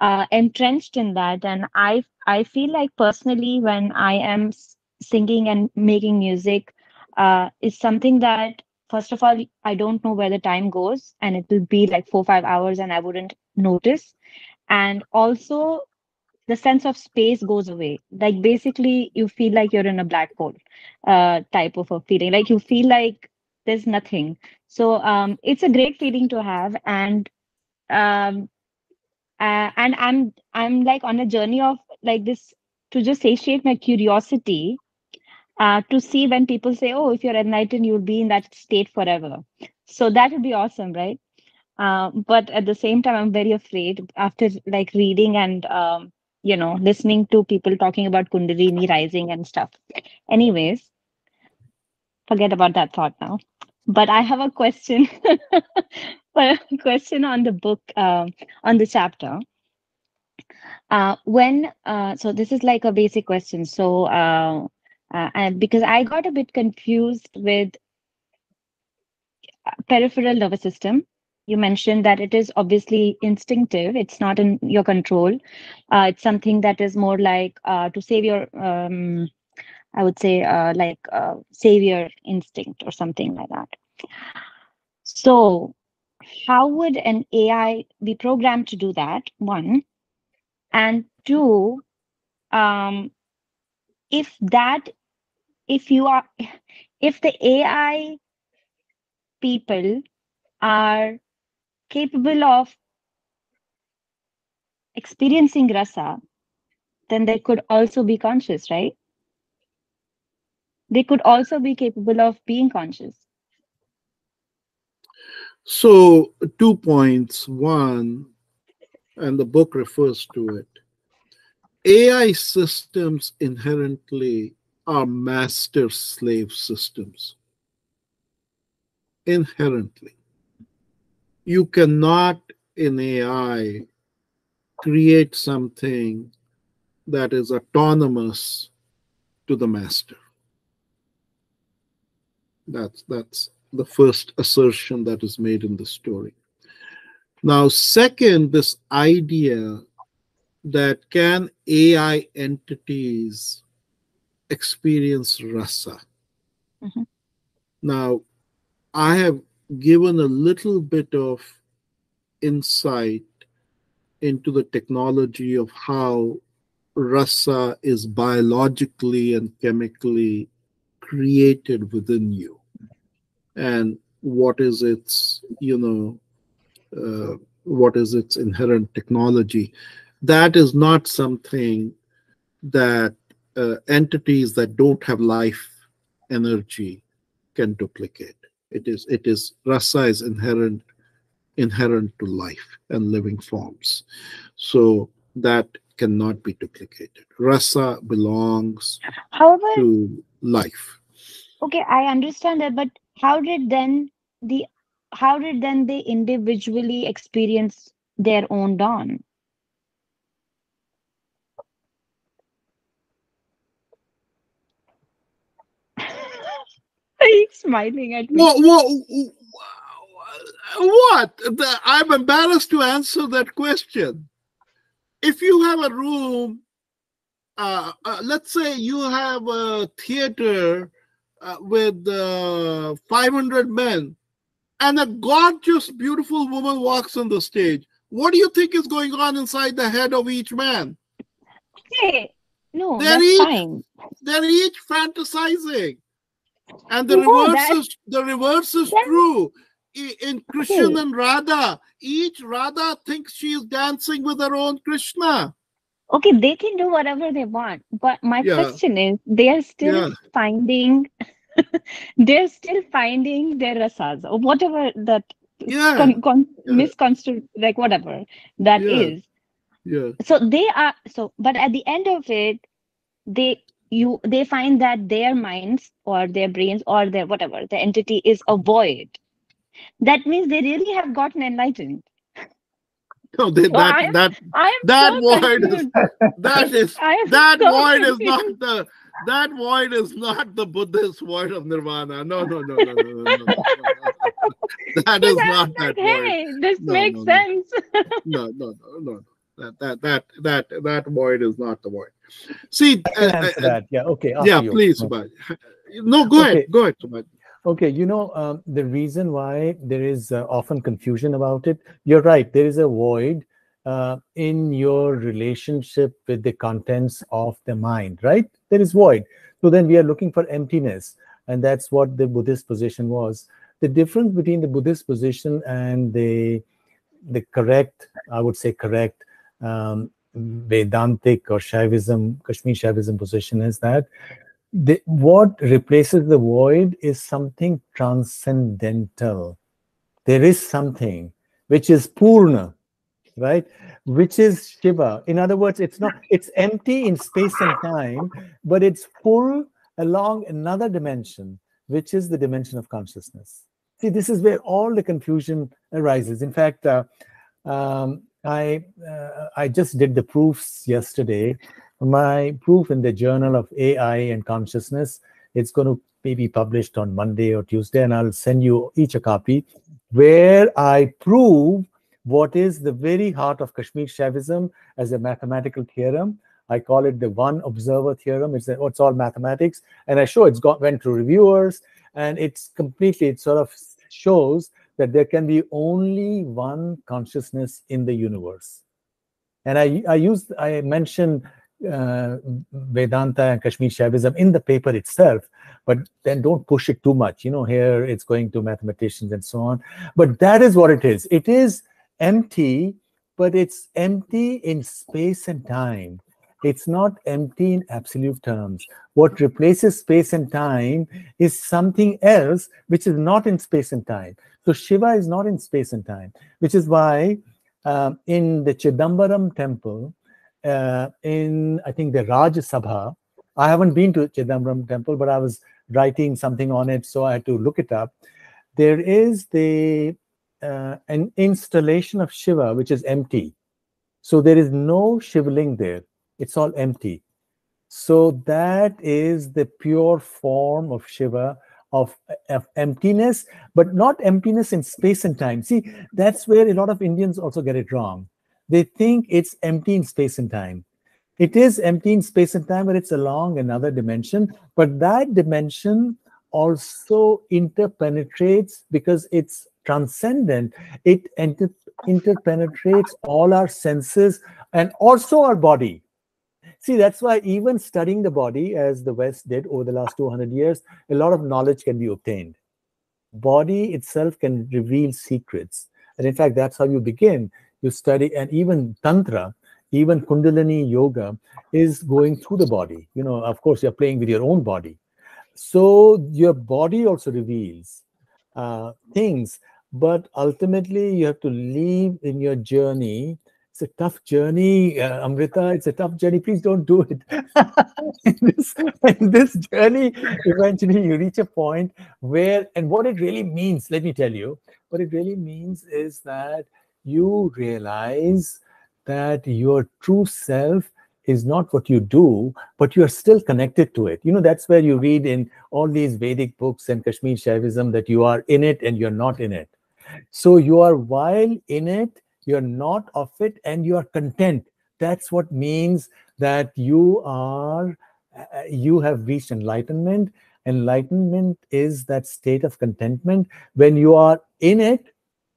uh, entrenched in that. And I, I feel like personally when I am singing and making music, uh, is something that first of all i don't know where the time goes and it will be like four five hours and i wouldn't notice. And also the sense of space goes away. Like basically you feel like you're in a black hole uh type of a feeling. Like you feel like there's nothing. So um it's a great feeling to have and um uh, and i'm i'm like on a journey of like this to just satiate my curiosity uh, to see when people say, "Oh, if you're enlightened, you'll be in that state forever." So that would be awesome, right? Uh, but at the same time, I'm very afraid after like reading and um, you know listening to people talking about Kundalini rising and stuff. Anyways, forget about that thought now. But I have a question, a question on the book, um, on the chapter. Uh, when uh, so this is like a basic question. So uh, uh, and because I got a bit confused with peripheral nervous system. You mentioned that it is obviously instinctive. It's not in your control. Uh, it's something that is more like uh, to save your, um, I would say, uh, like uh, savior instinct or something like that. So, how would an AI be programmed to do that? One, and two, um, if that, if you are, if the AI people are capable of experiencing rasa, then they could also be conscious, right? They could also be capable of being conscious. So, two points. One, and the book refers to it AI systems inherently are master slave systems. Inherently. You cannot in AI create something that is autonomous to the master. That's that's the first assertion that is made in the story. Now, second, this idea that can AI entities experience rasa? Mhm. Now, I have given a little bit of insight into the technology of how rasa is biologically and chemically created within you and what is its you know uh, what is its inherent technology that is not something that uh, entities that don't have life energy can duplicate. It is it is rasa is inherent inherent to life and living forms. So that cannot be duplicated. Rasa belongs However, to life. okay, I understand that, but how did then the how did then they individually experience their own dawn? Are you smiling at me? what what what The- i'm embarrassed to answer that question if you have a room uh, uh, let's say you have a theater uh, with uh, 500 men and a gorgeous beautiful woman walks on the stage what do you think is going on inside the head of each man Okay, no, They're that's each- fine. they're each fantasizing and the reverse is the reverse is true in krishna Okay. and radha each radha thinks she is dancing with her own krishna Okay, they can do whatever they want, but my Yeah. question is, they are still Yeah. finding, they're still finding their rasas or whatever that yeah con, con, misconstrued, like whatever that is. yeah So they are so, but at the end of it, they you they find that their minds or their brains or their whatever the entity is a void that means they really have gotten enlightened no, they, that, well, am, that, that so void is that is that so void confused. is not the that void is not the Buddhist void of nirvana. No, no, no, no, no, no. no, no, no. That is not like, that. Hey, void. this makes sense. no, no, no, no. That that that that that void is not the void. See, uh, uh, that. Yeah. Okay. yeah, you. please, No. Subhash. No, go Okay. ahead, go ahead, Subhash. Okay, you know, um, the reason why there is uh, often confusion about it, you're right, there is a void uh, in your relationship with the contents of the mind, right? There is void. So then we are looking for emptiness. And that's what the Buddhist position was. The difference between the Buddhist position and the, the correct, I would say correct, um, Vedantic or Shaivism, Kashmir Shaivism position is that the, what replaces the void is something transcendental. There is something which is Purna, right? Which is Shiva. In other words, it's not, it's empty in space and time, but it's full along another dimension, which is the dimension of consciousness. See, this is where all the confusion arises. In fact, uh, um, I uh, I just did the proofs yesterday. My proof in the Journal of AI and Consciousness. It's going to maybe published on Monday or Tuesday, and I'll send you each a copy, where I prove what is the very heart of Kashmir Shaivism as a mathematical theorem. I call it the one observer theorem. It's, a, it's all mathematics, and I show it's got went to reviewers, and it's completely. It sort of shows that there can be only one consciousness in the universe. And I, I used, I mentioned uh, Vedanta and Kashmir Shaivism in the paper itself, but then don't push it too much. You know, here it's going to mathematicians and so on. But that is what it is. It is empty, but it's empty in space and time. It's not empty in absolute terms. What replaces space and time is something else which is not in space and time. So Shiva is not in space and time, which is why um, in the Chidambaram temple, uh, in I think the Raj Sabha, I haven't been to Chidambaram temple, but I was writing something on it, so I had to look it up. There is the uh, an installation of Shiva which is empty, so there is no Shivling there. It's all empty. So that is the pure form of Shiva of, of emptiness, but not emptiness in space and time. See, that's where a lot of Indians also get it wrong. They think it's empty in space and time. It is empty in space and time, but it's along another dimension. But that dimension also interpenetrates because it's transcendent. It inter- interpenetrates all our senses and also our body. See, that's why even studying the body, as the West did over the last 200 years, a lot of knowledge can be obtained. Body itself can reveal secrets. And in fact, that's how you begin. You study, and even Tantra, even Kundalini Yoga is going through the body. You know, of course, you're playing with your own body. So your body also reveals uh, things, but ultimately you have to leave in your journey it's a tough journey, uh, Amrita. It's a tough journey. Please don't do it. in, this, in this journey, eventually you reach a point where, and what it really means, let me tell you, what it really means is that you realize that your true self is not what you do, but you are still connected to it. You know, that's where you read in all these Vedic books and Kashmir Shaivism that you are in it and you're not in it. So you are while in it, you're not of it and you are content. That's what means that you are uh, you have reached enlightenment. Enlightenment is that state of contentment. When you are in it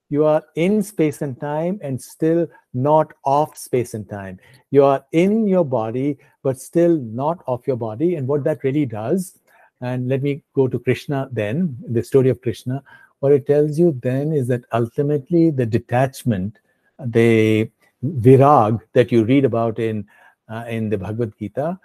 you are in space and time and still not off space and time. You are in your body but still not off your body. And what that really does and let me go to krishna then the story of krishna. What it tells you then is that ultimately the detachment the virag that you read about in uh, in the Bhagavad Gita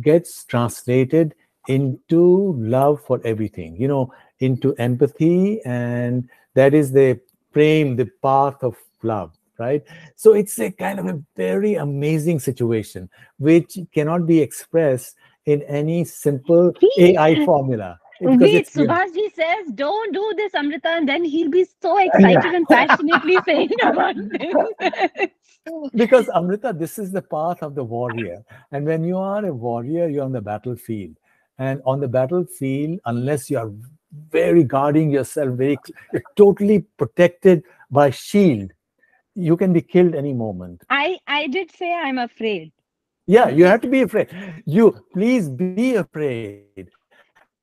gets translated into love for everything, you know, into empathy, and that is the frame, the path of love, right? So it's a kind of a very amazing situation which cannot be expressed in any simple AI formula. Wait. Subhashji says, don't do this, Amrita, and then he'll be so excited and passionately saying about this. because Amrita, this is the path of the warrior. And when you are a warrior, you're on the battlefield. And on the battlefield, unless you are very guarding yourself, very you're totally protected by shield, you can be killed any moment. I, I did say I'm afraid. Yeah, you have to be afraid. You please be afraid.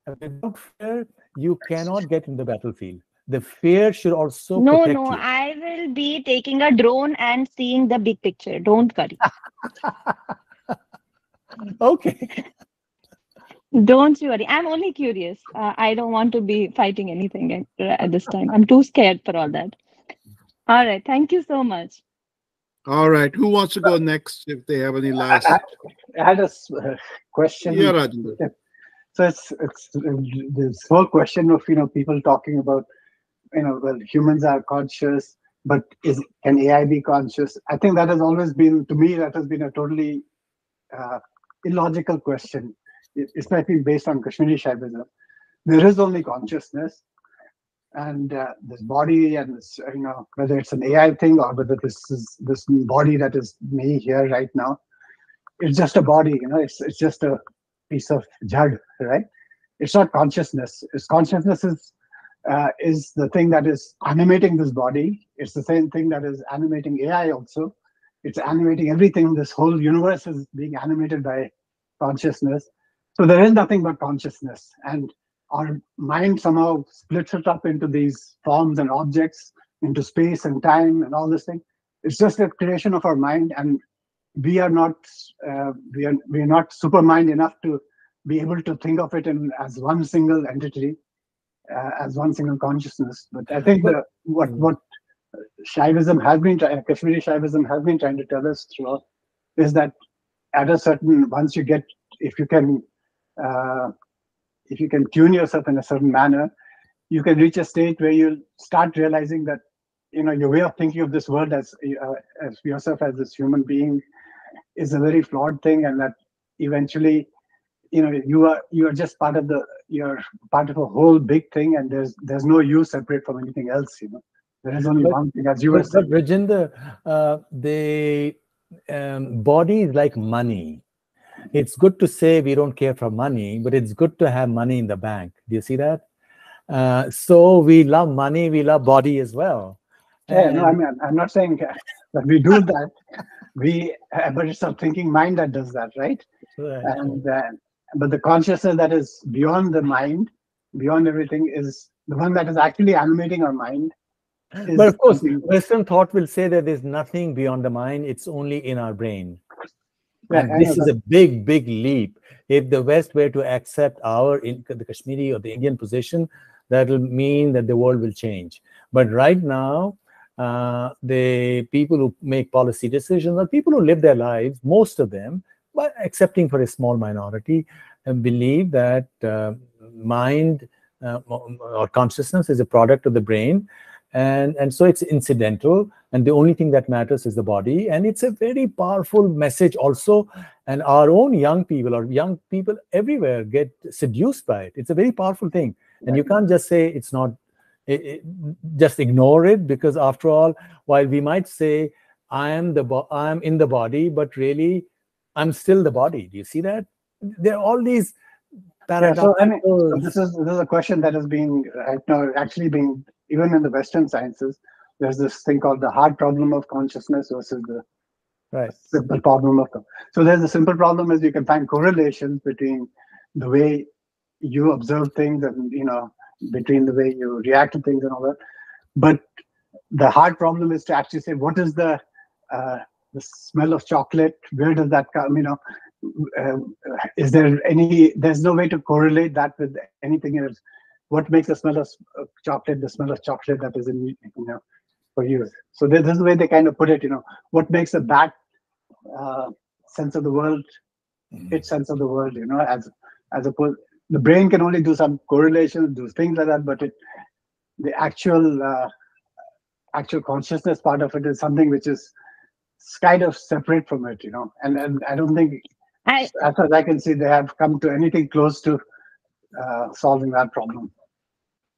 Without fear, you cannot get in the battlefield. The fear should also no, protect no, you. I will be taking a drone and seeing the big picture. Don't worry. okay. Don't you worry. I'm only curious. Uh, I don't want to be fighting anything at, at this time. I'm too scared for all that. All right. Thank you so much. All right. Who wants to go next if they have any last? I, I had a s- uh, question. Yeah, Rajendra. So it's it's this whole question of you know people talking about you know well humans are conscious, but is can AI be conscious? I think that has always been to me that has been a totally uh, illogical question, especially based on Kashmiri Shaivism. There is only consciousness, and uh, this body and this you know whether it's an AI thing or whether this is this body that is me here right now, it's just a body. You know, it's it's just a piece of jad, right? It's not consciousness. It's consciousness is uh, is the thing that is animating this body. It's the same thing that is animating AI also. It's animating everything. This whole universe is being animated by consciousness. So there is nothing but consciousness, and our mind somehow splits it up into these forms and objects, into space and time and all this thing. It's just a creation of our mind, and we are not uh, we are we are not supermind enough to be able to think of it in as one single entity uh, as one single consciousness. But i think the what what shaivism has been kashmiri shaivism has been trying to tell us throughout is that at a certain once you get if you can uh, if you can tune yourself in a certain manner you can reach a state where you start realizing that you know your way of thinking of this world as uh, as yourself as this human being is a very flawed thing and that eventually you know you are you are just part of the you're part of a whole big thing and there's there's no you separate from anything else you know there is only But- one thing as you were saying Rajendra, uh, the um, body is like money. It's good to say we don't care for money, but it's good to have money in the bank. Do you see that? Uh, so we love money, we love body as well. yeah no i mean i'm not saying that we do that we uh, but it's our thinking mind that does that right Right. and uh, but the consciousness that is beyond the mind beyond everything is the one that is actually animating our mind But of course, Western thought will say that there's nothing beyond the mind, it's only in our brain. And I this is a big, big leap. If the West were to accept our in the Kashmiri or the Indian position, that will mean that the world will change. But right now, uh, the people who make policy decisions are people who live their lives, most of them, but excepting for a small minority, and believe that uh, mind uh, or consciousness is a product of the brain. And, and so it's incidental, and the only thing that matters is the body. And it's a very powerful message, also. And our own young people or young people everywhere get seduced by it. It's a very powerful thing. And you can't just say it's not, it, it- just ignore it, because after all, while we might say, I am the bo- I am in the body, but really, I'm still the body. Do you see that? There are all these Yeah, so I mean, so this is this is a question that is being right now actually being even in the Western sciences. There's this thing called the hard problem of consciousness versus the right. simple problem of. con- So there's a simple problem is you can find correlations between the way you observe things and you know between the way you react to things and all that. But the hard problem is to actually say what is the uh, the smell of chocolate? Where does that come? You know, uh, is there any? There's no way to correlate that with anything else. What makes the smell of chocolate the smell of chocolate that is in you know for you? So this is the way they kind of put it. You know, what makes a bad uh, sense of the world its sense of the world? You know, as as opposed the brain can only do some correlations, do things like that, but it the actual uh, actual consciousness part of it is something which is kind of separate from it, you know. And and I don't think, I as far as I can see, they have come to anything close to uh, solving that problem.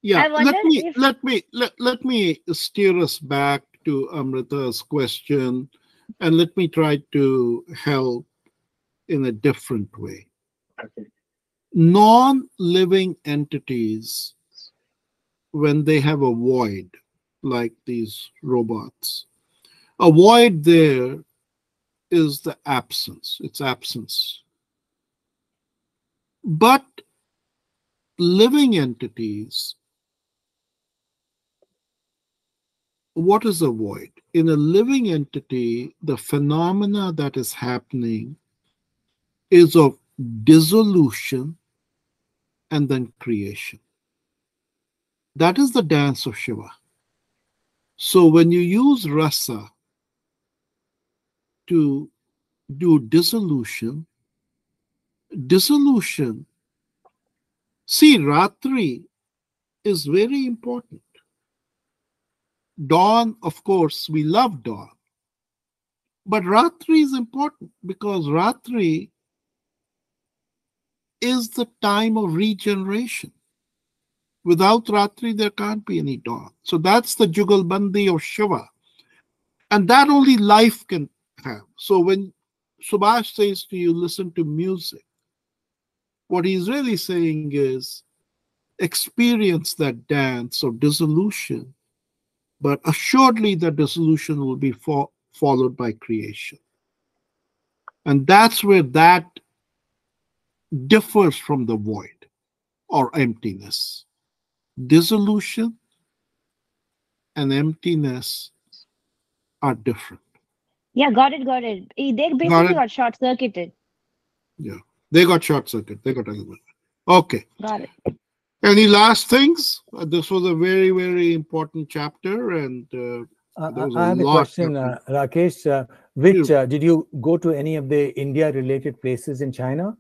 Yeah, let me if- let me let, let me steer us back to Amrita's question and let me try to help in a different way. Okay. Non-living entities, when they have a void, like these robots, a void there is the absence, it's absence. But living entities what is a void? In a living entity, the phenomena that is happening is of dissolution and then creation. That is the dance of Shiva. So when you use rasa to do dissolution, dissolution, see, Ratri is very important dawn, of course, we love dawn. But Ratri is important because Ratri is the time of regeneration. Without Ratri, there can't be any dawn. So that's the Jugalbandi of Shiva. And that only life can have. So when Subhash says to you, listen to music, what he's really saying is experience that dance of dissolution but assuredly the dissolution will be fo- followed by creation. And that's where that differs from the void or emptiness. Dissolution and emptiness are different. Yeah, got it, got it. They basically it. got short circuited. Yeah, they got short circuited. They got okay. Got it. Any last things? Uh, this was a very, very important chapter, and uh, Uh, There was I a have a lot question, uh, Rakesh. Uh, which uh, did you go to any of the India-related places in China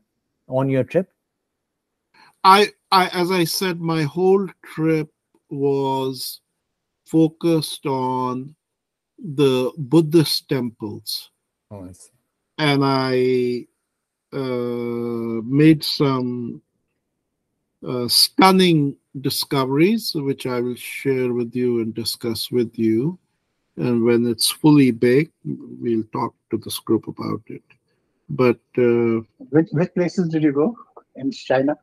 on your trip? I, I, as I said, my whole trip was focused on the Buddhist temples, Oh, I see. and I uh, made some uh, stunning discoveries, which I will share with you and discuss with you. And when it's fully baked, we'll talk to this group about it. But uh, Which, which places did you go in China?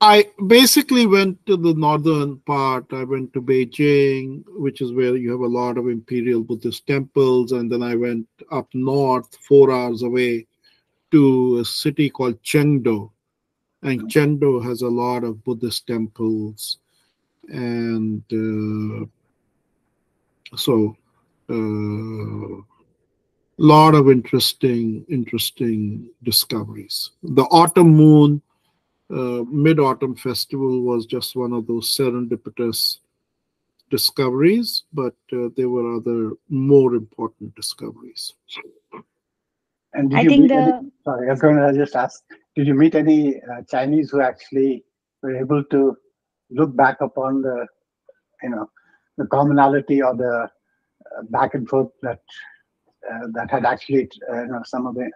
I basically went to the northern part. I went to Beijing, which is where you have a lot of imperial Buddhist temples. And then I went up north, four hours away, to a city called Chengde. And Chengde has a lot of Buddhist temples. And uh, so, uh, lot of interesting, interesting discoveries. The autumn moon uh, Mid Autumn Festival was just one of those serendipitous discoveries, but uh, there were other more important discoveries. And did I you think meet any, sorry, I was going to just ask, did you meet any uh, Chinese who actually were able to look back upon the, you know, the commonality or the uh, back and forth that that had actually, uh, you know, some of the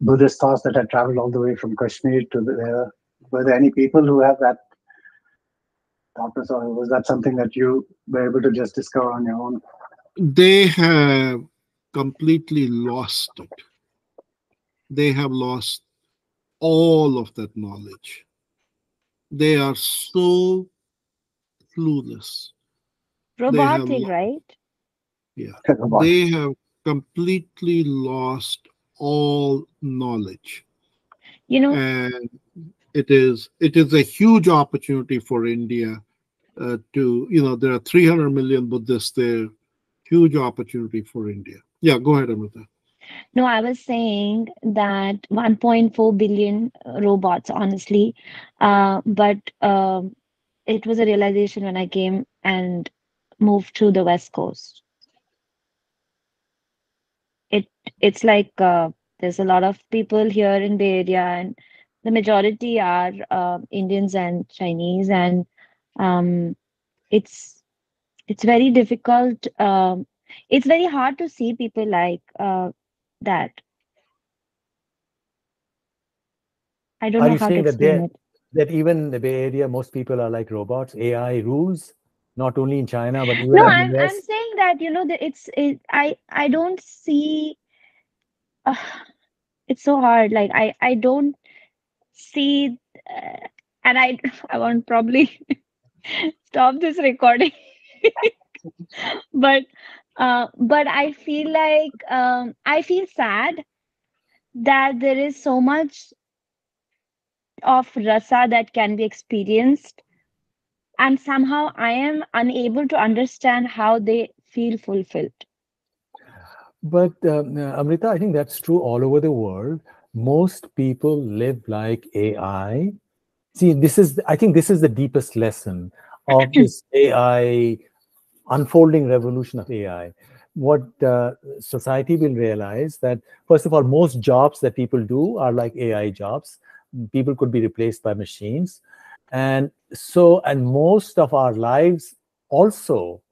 Buddhist thoughts that had traveled all the way from Kashmir to the, were there any people who have that thought process, or was that something that you were able to just discover on your own? They have completely lost it. They have lost all of that knowledge. They are so clueless. have robotic, lo- right? They have completely lost all knowledge. You know, and it is it is a huge opportunity for India uh, to you know there are 300 million Buddhists there. Huge opportunity for India. Yeah, go ahead, Amrita. no, I was saying that 1.4 billion uh, robots, honestly. Uh, but um, it was a realization when I came and moved to the West Coast. It it's like uh, there's a lot of people here in Bay Area, and the majority are uh, Indians and Chinese, and um, it's it's very difficult. Um, it's very hard to see people like uh, that. I don't Are know how to saying that explain they're- it. that even in the Bay Area, most people are like robots. AI rules, not only in China but even no i'm i'm saying that you know that it's it, i i don't see it's so hard. Like i i don't see uh, and i i want probably stop this recording. But uh but i feel like um i feel sad that there is so much of rasa that can be experienced and somehow i am unable to understand how they feel fulfilled But um, uh, Amrita, I think that's true all over the world. Most people live like AI. See, this is, I think this is the deepest lesson of this AI unfolding revolution of AI. What uh, society will realize that, first of all, most jobs that people do are like AI jobs. People could be replaced by machines. And so, and most of our lives also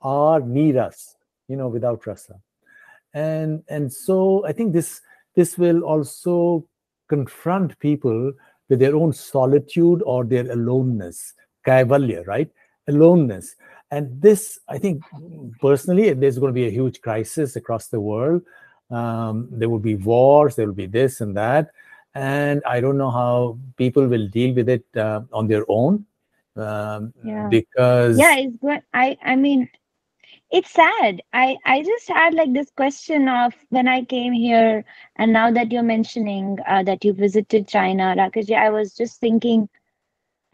are near us, you know, without rasa and and so i think this this will also confront people with their own solitude or their aloneness kaivalya right aloneness and this i think personally there's going to be a huge crisis across the world um, there will be wars there will be this and that and i don't know how people will deal with it uh, on their own um, Yeah. because yeah it's good i i mean it's sad i i just had like this question of when i came here and now that you're mentioning uh, that you visited china rakeshji i was just thinking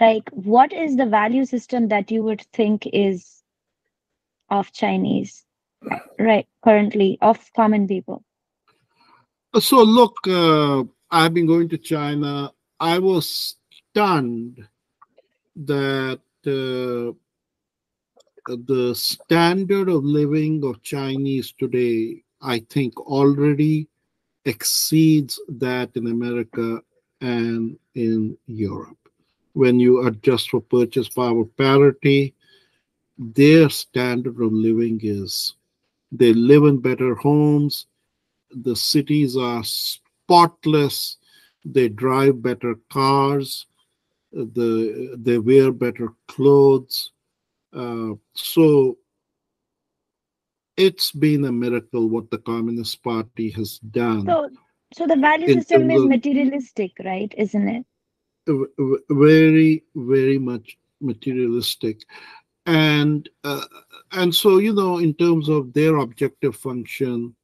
like what is the value system that you would think is of chinese right currently of common people So look, uh, I've been going to China. I was stunned that uh, the standard of living of Chinese today, I think, already exceeds that in America and in Europe. When you adjust for purchase power parity, their standard of living is they live in better homes, the cities are spotless, they drive better cars, the they wear better clothes. Uh, so it's been a miracle what the Communist Party has done. so so the value system is materialistic right isn't it v- very very much materialistic and uh, and so you know in terms of their objective function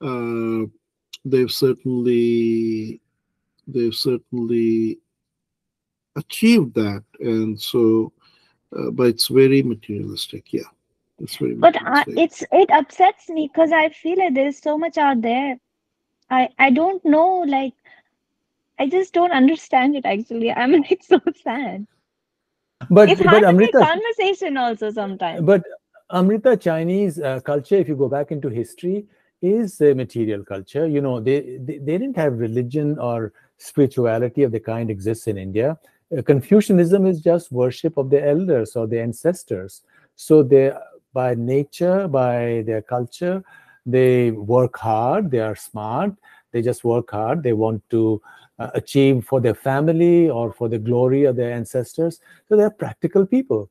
uh, they've certainly they've certainly achieved that and so uh, but it's very materialistic yeah. It's very but I, it's it upsets me because i feel like there's so much out there. I i don't know like i just don't understand it actually. I'm like so sad. But it's but hard to make amrita conversation also sometimes. But Amrita, Chinese uh, culture, if you go back into history, is a material culture. You know, they, they they didn't have religion or spirituality of the kind exists in India. Uh, Confucianism is just worship of the elders or the ancestors. So they, by nature, by their culture, they work hard. They are smart. They just work hard. They want to uh, achieve for their family or for the glory of their ancestors. So they're practical people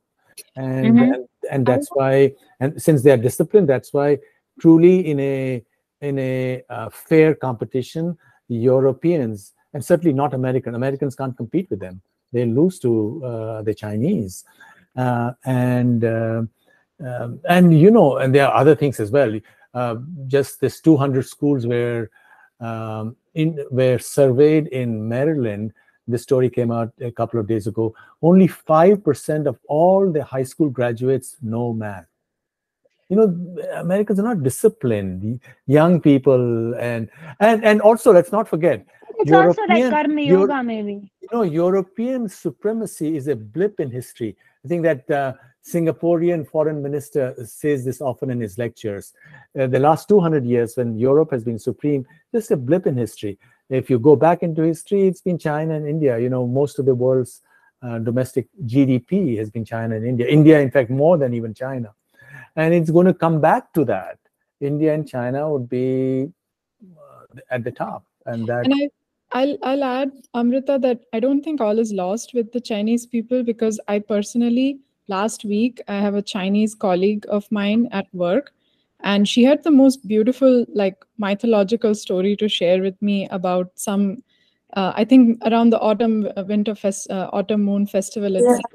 and Mhm. and, and that's why and since they are disciplined that's why truly in a in a uh, fair competition europeans and certainly not american americans can't compete with them they lose to uh, the chinese. Uh, and um, and you know and there are other things as well. Uh, just this 200 schools were um, in were surveyed in maryland. This story came out a couple of days ago. Only 5% of all the high school graduates know math. You know americans are not disciplined. Young people and and and also let's not forget it's also like European- karma Euro- yoga maybe you know european supremacy is a blip in history. I think that uh, singaporean foreign minister says this often in his lectures. Uh, the last 200 years when europe has been supreme just a blip in history. If you go back into history it's been china and india. You know most of the world's uh, domestic gdp has been china and india. India in fact more than even china. And it's going to come back to that. India and china would be uh, at the top. And that And I I'll I'll add Amrita that I don't think all is lost with the Chinese people because I personally last week I have a Chinese colleague of mine at work and she had the most beautiful like mythological story to share with me about some uh, I think around the autumn uh, winter fest uh, autumn moon festival itself.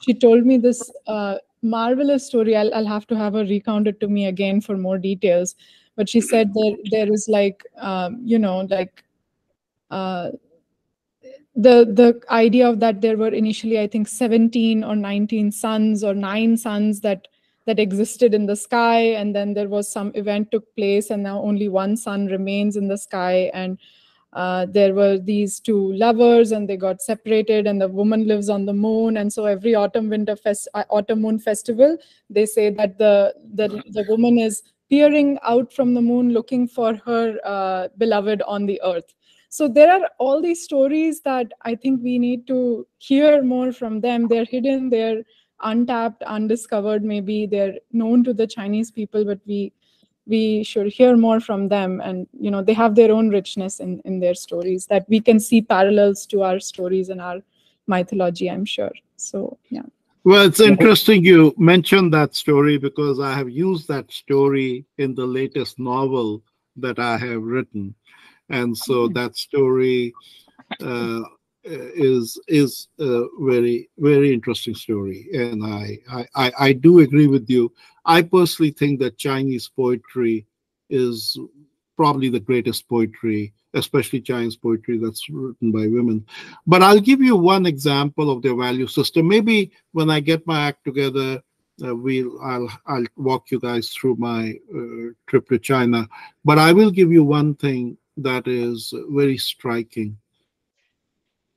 She told me this uh, marvelous story. I'll I'll have to have her recount it to me again for more details. But she said there there is like um, you know like the the idea of that there were initially i think 17 or 19 suns or nine suns that that existed in the sky and then there was some event took place and now only one sun remains in the sky and uh, there were these two lovers and they got separated and the woman lives on the moon and so every autumn winter fest uh, autumn moon festival they say that the the, the woman is peering out from the moon looking for her uh, beloved on the earth so there are all these stories that i think we need to hear more from them. They're hidden they're untapped undiscovered. Maybe they're known to the chinese people but we we should hear more from them. And you know they have their own richness in in their stories that we can see parallels to our stories and our mythology i'm sure. So yeah. Well, it's interesting you mentioned that story because I have used that story in the latest novel that I have written. And so that story uh, is is a very very interesting story. And I, I i i do agree with you. I personally think that chinese poetry is probably the greatest poetry especially chinese poetry that's written by women. But i'll give you one example of their value system. Maybe when i get my act together uh, we'll i'll i'll walk you guys through my uh, trip to china. But i will give you one thing that is very striking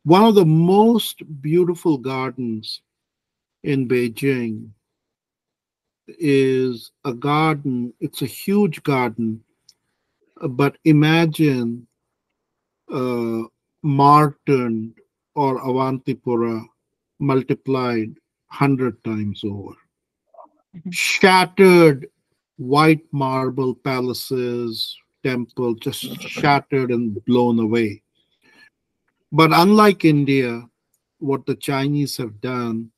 one of the most beautiful gardens in Beijing is a garden, it's a huge garden, but imagine uh, Martand or Avantipura multiplied 100 times over. Mm-hmm. Shattered white marble palaces, temple, just shattered and blown away but unlike India, what the Chinese have done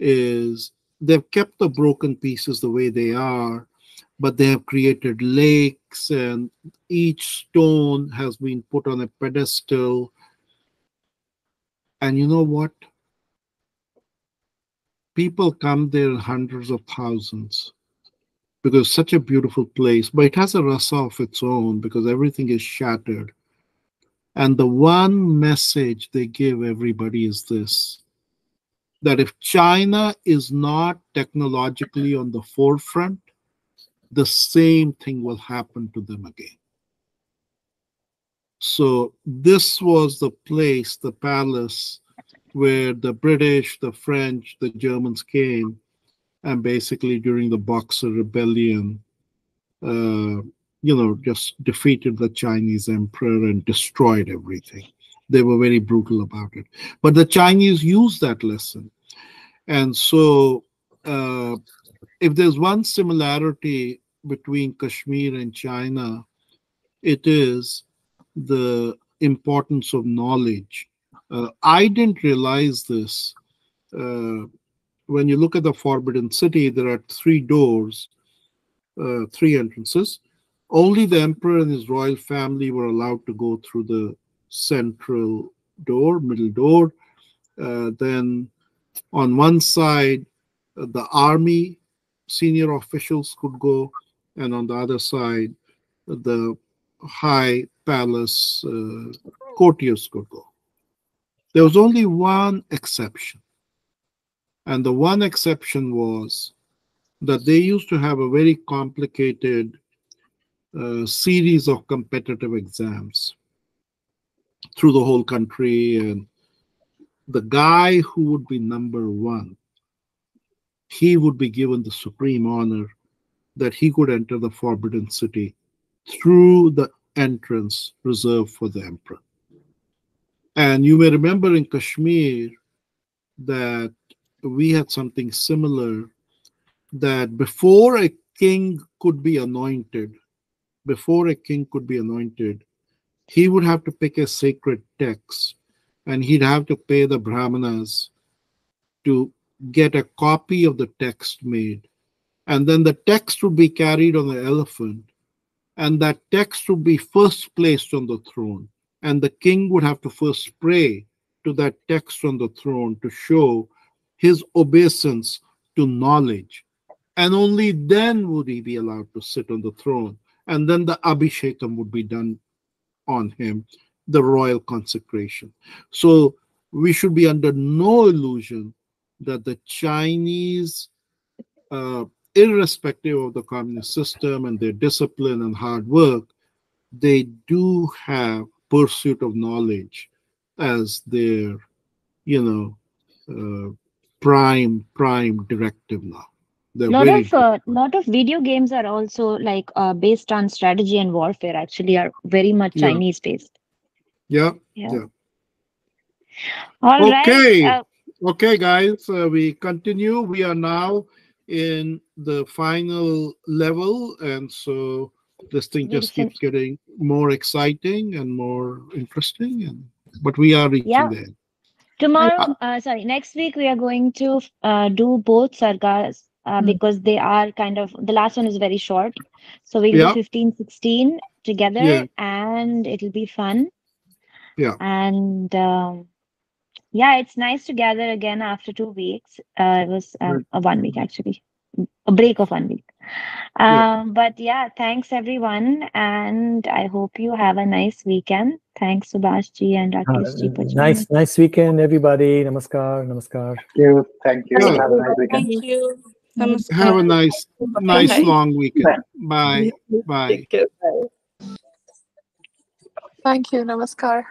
is they've kept the broken pieces the way they are, but they have created lakes, and each stone has been put on a pedestal. And you know what? People come there in hundreds of thousands because such a beautiful place, but it has a rasa of its own because everything is shattered. And the one message they give everybody is this that if China is not technologically on the forefront, the same thing will happen to them again. So, this was the place, the palace, where the British, the French, the Germans came, and basically during the Boxer Rebellion, uh, you know, just defeated the Chinese emperor and destroyed everything. They were very brutal about it. But the Chinese used that lesson. And so, uh, if there's one similarity between Kashmir and China, it is the importance of knowledge. Uh, I didn't realize this. When you look at the Forbidden City, there are three doors, uh, three entrances. Only the emperor and his royal family were allowed to go through the central door, middle door. Uh, then on one side, uh, the army senior officials could go, and on the other side, the high palace uh, courtiers could go. There was only one exception. And the one exception was that they used to have a very complicated a series of competitive exams through the whole country. And the guy who would be number one he would be given the supreme honor that he could enter the forbidden city through the entrance reserved for the emperor. And you may remember in kashmir that we had something similar that before a king could be anointed before a king could be anointed, he would have to pick a sacred text and he'd have to pay the brahmanas to get a copy of the text made. And then the text would be carried on the elephant and that text would be first placed on the throne. And the king would have to first pray to that text on the throne to show his obeisance to knowledge. And only then would he be allowed to sit on the throne. And then the abhishekam would be done on him the royal consecration. So we should be under no illusion that the chinese uh, irrespective of the communist system and their discipline and hard work they do have pursuit of knowledge as their you know uh, prime prime directive now they're lot of uh, lot of video games are also like uh, based on strategy and warfare actually are very much Yeah. chinese based yeah yeah, Yeah. All right. Okay. uh, Okay, guys, uh, we continue. We are now in the final level, and so this thing just keeps getting more exciting and more interesting. And but we are reaching Yeah. there. Tomorrow uh, sorry next week we are going to uh, do both sargas uh, Hmm. because they are kind of the last one is very short so we'll Yeah. do 15 16 together Yeah. and it'll be fun Yeah. and um, yeah it's nice to gather again after two weeks uh, it was um, a one week actually a break of one week Yeah. um, but yeah thanks everyone and i hope you have a nice weekend thanks subhash ji and rakesh ji for nice, nice weekend, everybody. Namaskar, namaskar. Thank you. Thank you. Yeah. Have a nice weekend. Thank you. Namaskar. Have a nice, nice Bye. long weekend. Bye. Bye. Bye. Thank you. Namaskar.